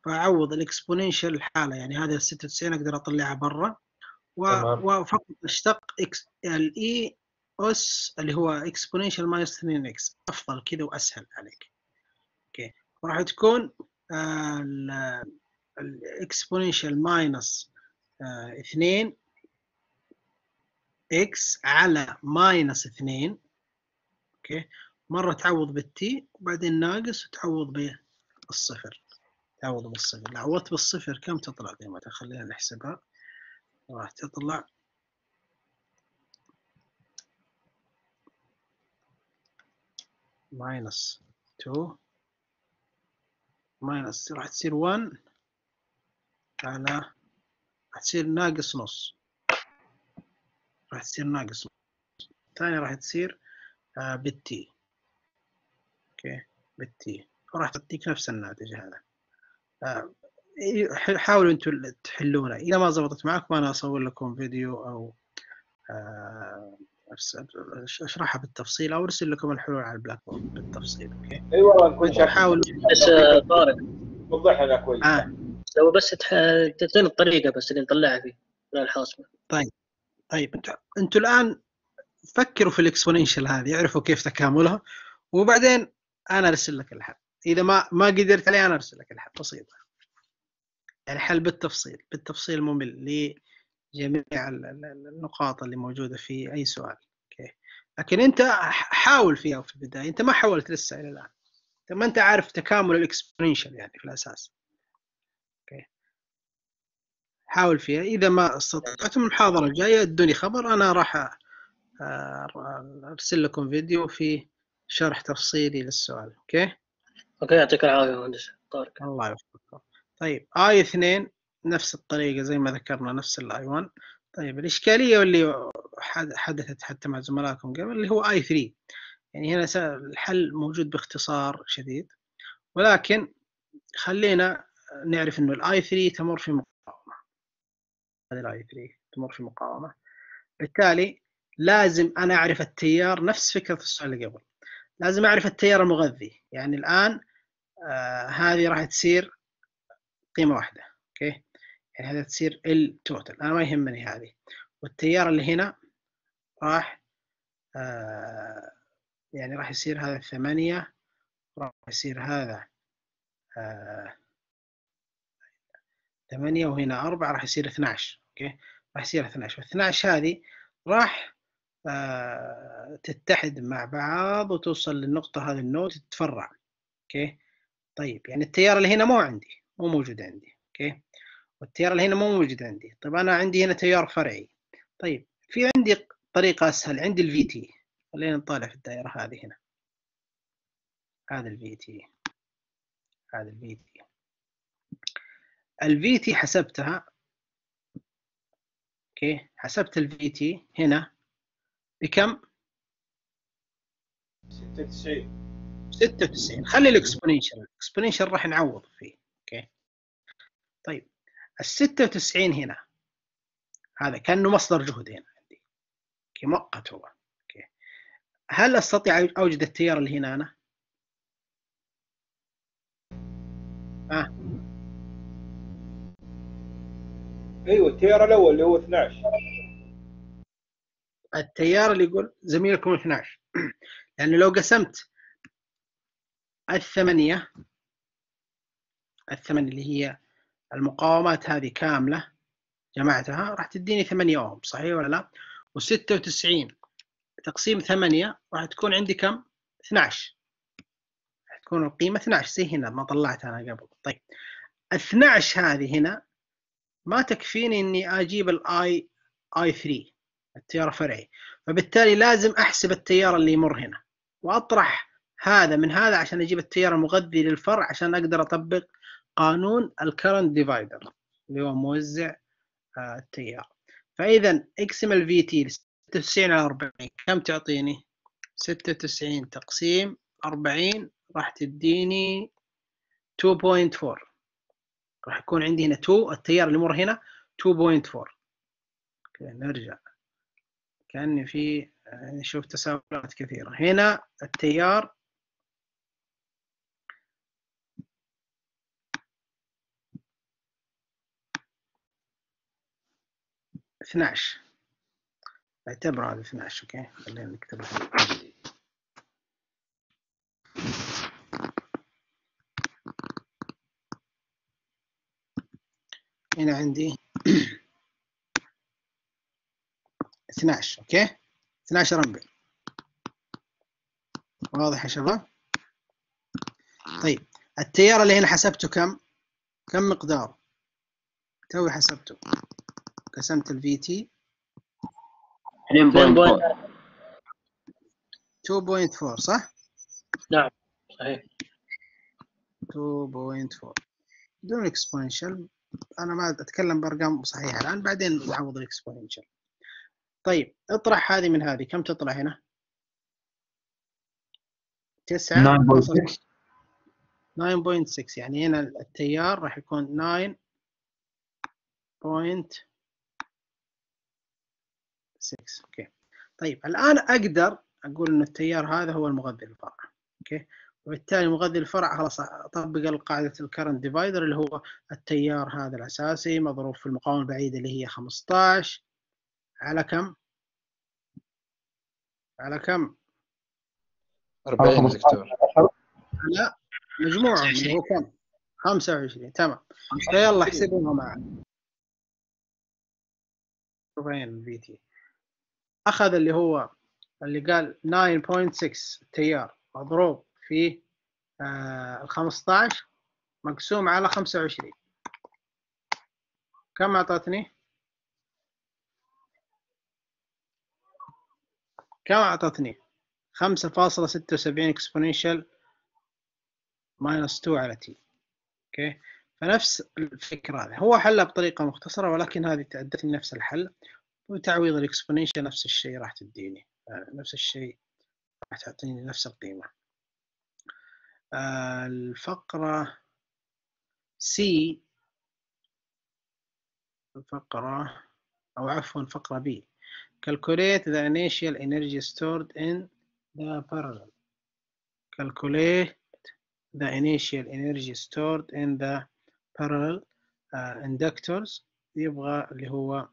فأعوض ال exponential الحالة. يعني هذا 96 أقدر أطلعها برا. وفقط أشتق إكس الاي أس اللي هو اكسبوننشال ماينس 2 إكس. أفضل كذا وأسهل عليك. أوكي. راح تكون الاكسبوننشال ماينس 2 إكس على ماينس 2 أوكي مرة تعوض بالتي وبعدين ناقص وتعوض بالصفر. تعوض بالصفر. لو عوضت بالصفر كم تطلع زي ما خلينا نحسبها. راح تطلع. minus 2 minus راح تصير 1 على راح تصير ناقص نص. راح تصير ناقص نص. الثانية راح تصير آه بال t. أوكي بال t. وراح تعطيك نفس الناتج هذا. آه حاولوا أنتم تحلونه. إذا ما زبطت معكم أنا أصور لكم فيديو أو آه أشرحها بالتفصيل أو أرسل لكم الحلول على ال Blackboard بالتفصيل أوكي؟ اي والله نكون شاكرين حاولوا. بس آه، طارق. وضح لنا كويس. آه. لو بس تح- تعطيني الطريقة بس اللي نطلعها فيه من الحاسبة. طيب. أنتوا أنتوا الآن فكروا في ال exponential هذه اعرفوا كيف تكاملها وبعدين أنا أرسل لك الحل. إذا ما ما قدرت عليه أنا أرسل لك الحل. بسيطه يعني حل بالتفصيل. بالتفصيل ممل. ال- النقاط اللي موجودة في أي سؤال. أوكي. لكن أنت حاول فيها في البداية. أنت ما حاولت لسه إلى الآن. أنت ما أنت عارف تكامل ال exponential يعني في الأساس. أوكي. حاول فيها. إذا ما استطعتم المحاضرة الجاية ادوني خبر. أنا راح أرسل لكم فيديو في شرح تفصيلي للسؤال. أوكي. أوكي يعطيك العافية مهندس. طارق. الله يوفقكم طيب i 2 نفس الطريقة زي ما ذكرنا نفس ال i 1 طيب الإشكالية واللي حد- حدثت حتى مع زملائكم قبل اللي هو i 3 يعني هنا الحل موجود باختصار شديد. ولكن خلينا نعرف إنه ال I 3 تمر في مقاومة. هذه ال I 3 تمر في مقاومة. بالتالي لازم أنا أعرف التيار نفس فكرة السؤال اللي قبل. لازم أعرف التيار المغذي. يعني الآن آه هذه راح تصير قيمة واحدة أوكي؟ يعني هذه تصير ال total أنا ما يهمني هذه. والتيار اللي هنا راح آه يعني راح يصير هذا ثمانية راح يصير هذا آه ثمانية وهنا أربعة راح يصير 12 أوكي؟ راح يصير 12 و12 هذه راح آه تتحد مع بعض وتوصل للنقطة هذه ال node تتفرع. أوكي؟ طيب يعني التيار اللي هنا مو عندي مو موجود عندي. أوكي؟ والتيار اللي هنا مو موجود عندي. طيب أنا عندي هنا تيار فرعي. طيب في عندي طريقة أسهل عندي ال V T خلينا نطالع في الدائرة هذه هنا. هذا ال V T هذا ال V T ال V T حسبتها. أوكي حسبت ال V T هنا بكم؟ 96 96 خلي ال exponential ال exponential راح نعوض فيه. أوكي. طيب ال 96 هنا. هذا كأنه مصدر جهد هنا عندي. أوكي مؤقت هو. أوكي. هل أستطيع أوجد التيار اللي هنا أنا؟ ها أيوه التيار الأول اللي هو 12 التيار اللي يقول زميلكم 12 (clears throat) لأنه لو قسمت الثمانية الثمانية اللي هي المقاومات هذه كاملة جمعتها راح تديني 8 اوم صحيح ولا لا؟ و96 تقسيم 8 راح تكون عندي كم؟ 12 راح تكون القيمة 12 زي هنا ما طلعتها أنا قبل. طيب. ال 12 هذه هنا ما تكفيني إني أجيب الاي اي 3 التيار فرعي فبالتالي لازم أحسب التيار اللي يمر هنا. وأطرح هذا من هذا عشان أجيب التيار المغذي للفرع عشان أقدر أطبق قانون ال current divider اللي هو موزع آه، التيار. فاذا اقسم ال V T 96 على 40 كم تعطيني؟ 96 تقسيم 40 راح تديني 2.4 راح يكون عندي هنا 2 التيار اللي يمر هنا 2.4 أوكي نرجع. كأني في يعني شوف تساؤلات كثيرة. هنا التيار اثناش. اعتبره هذا اثناش أوكي؟ خلينا نكتبها هنا عندي (clears throat) 12 أوكي؟ 12 امبير واضح يا شباب؟ طيب التيار اللي هنا حسبته كم؟ كم مقداره توي حسبته. قسمت ال V T 2.4 صح؟ نعم صحيح. 2.4 بدون exponential أنا ما أتكلم بأرقام صحيحة الآن بعدين نعوض ال exponential طيب اطرح هذه من هذه. كم تطلع هنا؟ 9 9.6 9.6 يعني هنا التيار راح يكون 9.6 أوكي طيب الآن أقدر أقول إن التيار هذا هو المغذي للفرع. أوكي وبالتالي مغذي الفرع خلاص أطبق القاعدة ال current divider اللي هو التيار هذا الأساسي مضروب في المقاومة البعيدة اللي هي 15 على كم؟ على كم؟ 40 يا دكتور. لا مجموعهم اللي هو كم؟ 25 تمام. فيلا احسبوها معي. شوف وين ال V T أخذ اللي هو اللي قال 9.6 تيار مضروب في آه ال 15 مقسوم على 25 كم أعطتني؟ كم أعطتني؟ 5.76 exponential minus 2 على T أوكي؟ فنفس الفكرة هذه. هو حلها بطريقة مختصرة ولكن هذه تأدتني نفس الحل. وتعويض الاكسبوننشال نفس الشيء راح تديني آه، نفس الشيء راح تعطيني نفس القيمة آه، الفقرة C الفقرة أو عفوا فقرة B calculate the initial energy stored in the parallel calculate the initial energy stored in the parallel uh, inductors يبغى اللي هو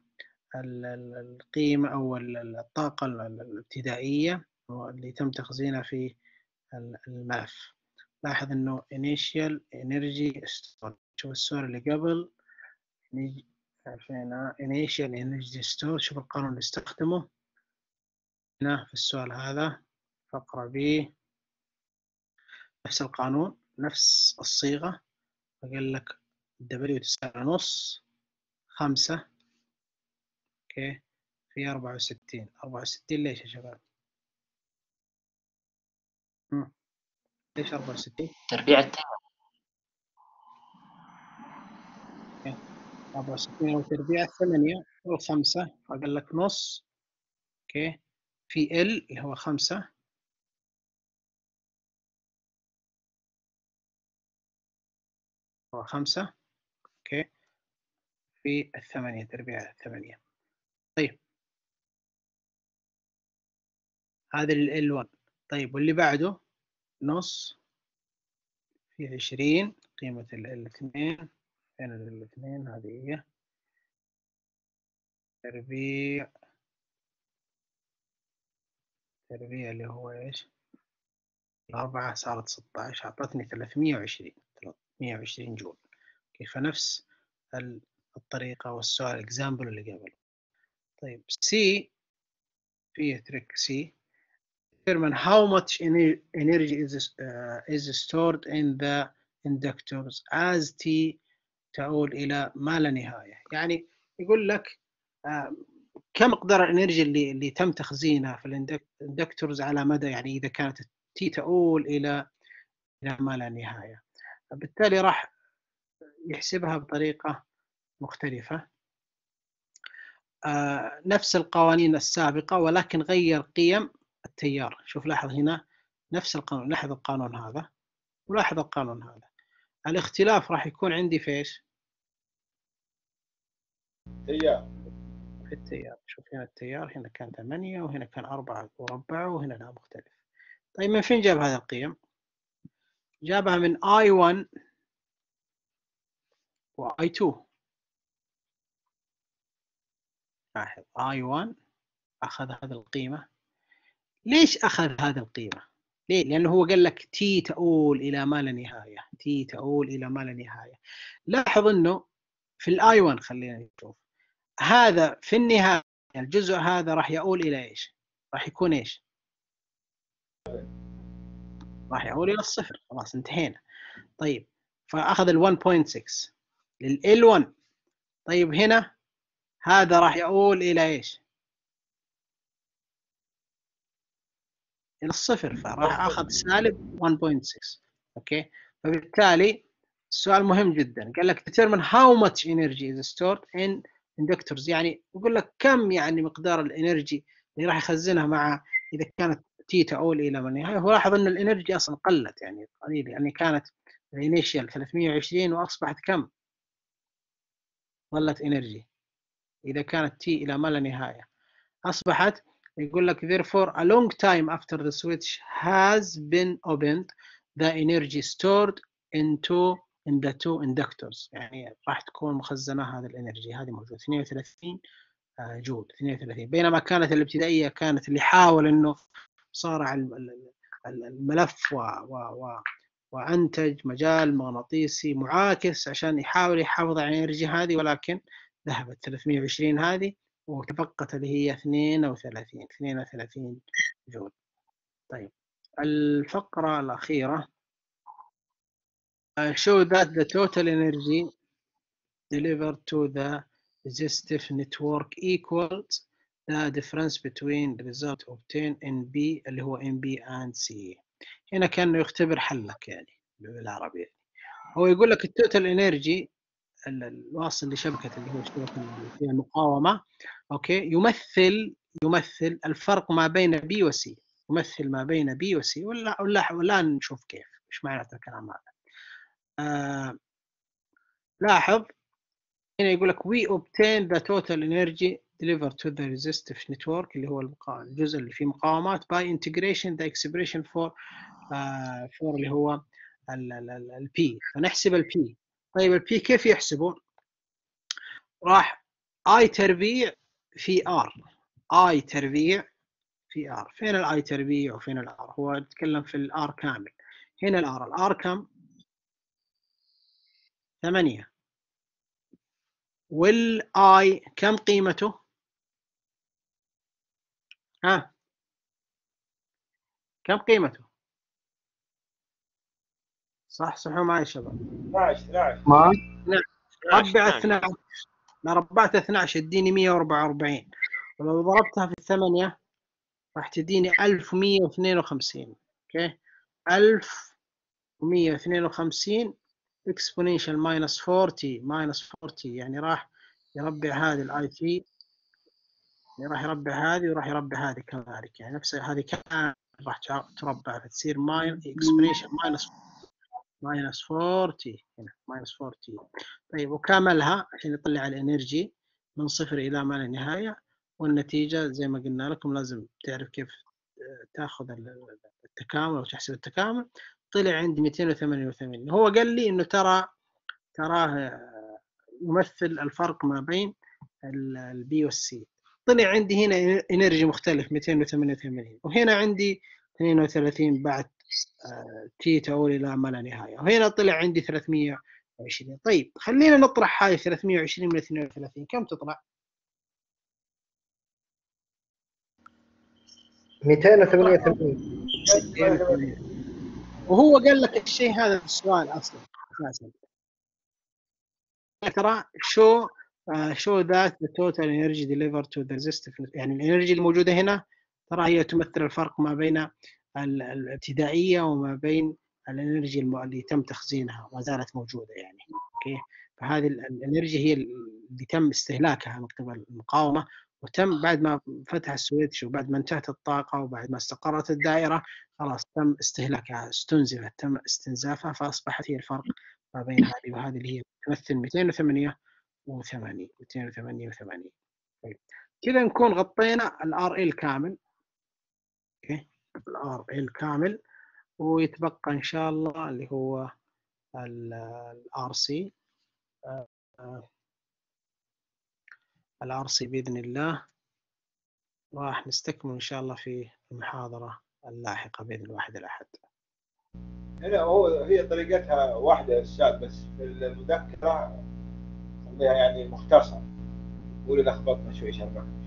القيمة أو ال- الطاقة ال- ال- الابتدائية اللي تم تخزينها في ال- الملف لاحظ إنه initial energy stored شوف الصورة اللي قبل. عشان initial energy stored شوف القانون اللي استخدمه. هنا في السؤال هذا. فقرة B. نفس القانون نفس الصيغة. فقال لك W تساوي نص خمسة. أوكي في أربعة وستين. أربعة وستين ليش يا شباب؟ مم. ليش أربعة وستين؟ تربيع التيار أربعة وستين أو تربيع ثمانية والخمسة فقال لك نص. أوكي. في ال اللي هو خمسة. هو خمسة. أوكي. في الثمانية تربيع الثمانية. طيب. هذا ال 1 طيب واللي بعده؟ نص في عشرين قيمة ال الاثنين. فين ال الاثنين؟ هذه هي. تربيع. تربيع اللي هو إيش؟ الأربعة صارت 16 أعطتني 320 320 جول. كيف نفس ال- الطريقة والسؤال ال example اللي قبل طيب C فيه trick C determine how much ener- energy is uh, is stored in the inductors as t تؤول إلى ما لا نهاية. يعني يقول لك كم مقدار ال energy اللي اللي تم تخزينها في ال inductors على مدى يعني إذا كانت T تؤول إلى إلى ما لا نهاية. بالتالي راح يحسبها بطريقة مختلفة. نفس القوانين السابقة ولكن غير قيم التيار. شوف لاحظ هنا نفس القانون. لاحظ القانون هذا ولاحظ القانون هذا. الاختلاف راح يكون عندي في إيش؟ تيار. في التيار. شوف هنا التيار هنا كان 8 وهنا كان 4 مربع وهنا لا مختلف. طيب من فين جاب هذه القيم؟ جابها من I1 و I2 لاحظ I1 أخذ هذه القيمة. ليش أخذ هذه القيمة؟ ليه؟ لأنه هو قال لك T تؤول إلى ما لا نهاية. T تؤول إلى ما لا نهاية. لاحظ أنه في ال I 1 خلينا نشوف. هذا في النهاية الجزء هذا راح يؤول إلى إيش؟ راح يكون إيش؟ راح يؤول إلى الصفر. خلاص انتهينا. طيب فأخذ ال 1.6 لل 1 طيب هنا هذا راح يؤول إلى إيش؟ إلى الصفر فراح أخذ سالب 1.6 أوكي؟ فبالتالي السؤال مهم جدا. قال لك determine how much energy is stored in inductors. يعني يقول لك كم يعني مقدار ال energy اللي راح يخزنها مع إذا كانت t تؤول إلى ما النهايه هو لاحظ إن ال energy أصلا قلت يعني قليل يعني كانت ال initial 320 وأصبحت كم؟ ظلت energy. إذا كانت t إلى ما لا نهاية. أصبحت يقول لك therefore a long time after the switch has been opened the energy stored into in the two inductors. يعني راح تكون مخزنة هذه ال energy. هذه موجودة. 32 جول. 32 بينما كانت الابتدائية كانت اللي حاول إنه صارع الملف و, و, و وأنتج مجال مغناطيسي معاكس عشان يحاول يحافظ على ال energy هذه. ولكن ذهبت 320 هذه وتبقت اللي هي 32 32 جول طيب الفقرة الأخيرة show that the total energy delivered to the resistive network equals the difference between the result obtained in B اللي هو in B and C هنا كانه يختبر حلك يعني بالعربي يعني. هو يقول لك ال total energy الواصل لشبكة اللي هو الشبكة اللي فيها أوكي؟ يمثل يمثل الفرق ما بين b و c يمثل ما بين b و c ولا ولا نشوف كيف. إيش معناته الكلام هذا؟ آه لاحظ. هنا يقول لك we obtain the total energy delivered to the resistive network اللي هو الجزء اللي فيه مقاومات by integration the expression for uh, for اللي هو ال P. فنحسب ال P. طيب ال P كيف يحسبه؟ راح I تربيع في R I تربيع في R فين ال I تربيع وفين ال R هو يتكلم في ال R كامل هنا ال R ال R كم؟ ثمانية والاي كم قيمته؟ ها كم قيمته؟ صح صحوا معي شباب 12 12 ما؟ 12 ربع 12 ما 12 اديني 144 ولو ضربتها في الثمانية راح تديني 1152 أوكي؟ 1152 exponential minus 4t minus 4t يعني راح يربع هذه ال i t يعني راح يربع هذه وراح يربع هذه كذلك. يعني نفس هذه كان راح تربع فتصير minus exponential minus 4t minus 4t هنا minus 4t طيب وكاملها الحين يطلع ال energy من صفر إلى ما لا نهايه والنتيجة زي ما قلنا لكم لازم تعرف كيف آه، تاخذ التكامل وتحسب التكامل. طلع عندي 288 هو قال لي إنه ترى تراه آه، يمثل الفرق ما بين ال b وال c طلع عندي هنا energy مختلف 288 وهنا عندي 32 بعد t تؤول إلى ما لا نهاية. وهنا طلع عندي 320 طيب خلينا نطرح هاي 320 من 32 كم تطلع؟ 288 وهو قال لك الشيء هذا في السؤال أصلا أساسا. ترى show show that the total energy delivered to the resistive يعني ال energy الموجودة هنا ترى هي تمثل الفرق ما بين الابتدائية وما بين ال energy اللي تم تخزينها ما زالت موجودة يعني أوكي؟ فهذه ال energy هي اللي تم استهلاكها من قبل المقاومة وتم بعد ما فتح ال switch وبعد ما انتهت الطاقة وبعد ما استقرت الدائرة خلاص تم استهلاكها استنزفت تم استنزافها فأصبحت هي الفرق ما بين هذه وهذه اللي هي تمثل 288 288 كذا نكون غطينا ال RL كامل أوكي؟ ال RL كامل ويتبقى إن شاء الله اللي هو ال RC ال RC بإذن الله. راح نستكمل إن شاء الله في المحاضرة اللاحقة بإذن الواحد الأحد. هنا هو هي طريقتها واحدة يا أستاذ بس في المذكرة خليها يعني مختصر قولي لخبطنا شوي شربنا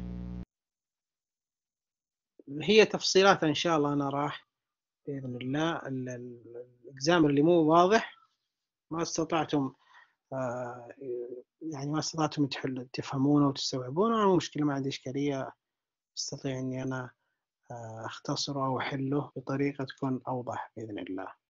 هي تفصيلاتها إن شاء الله أنا راح بإذن الله. ال- ال- الإكزام اللي مو واضح. ما استطعتم آه، يعني ما استطعتم تحل تفهمونه وتستوعبونه. مو مشكله ما عندي إشكالية. أستطيع إني أنا آه، أختصره أو أحله بطريقة تكون أوضح بإذن الله.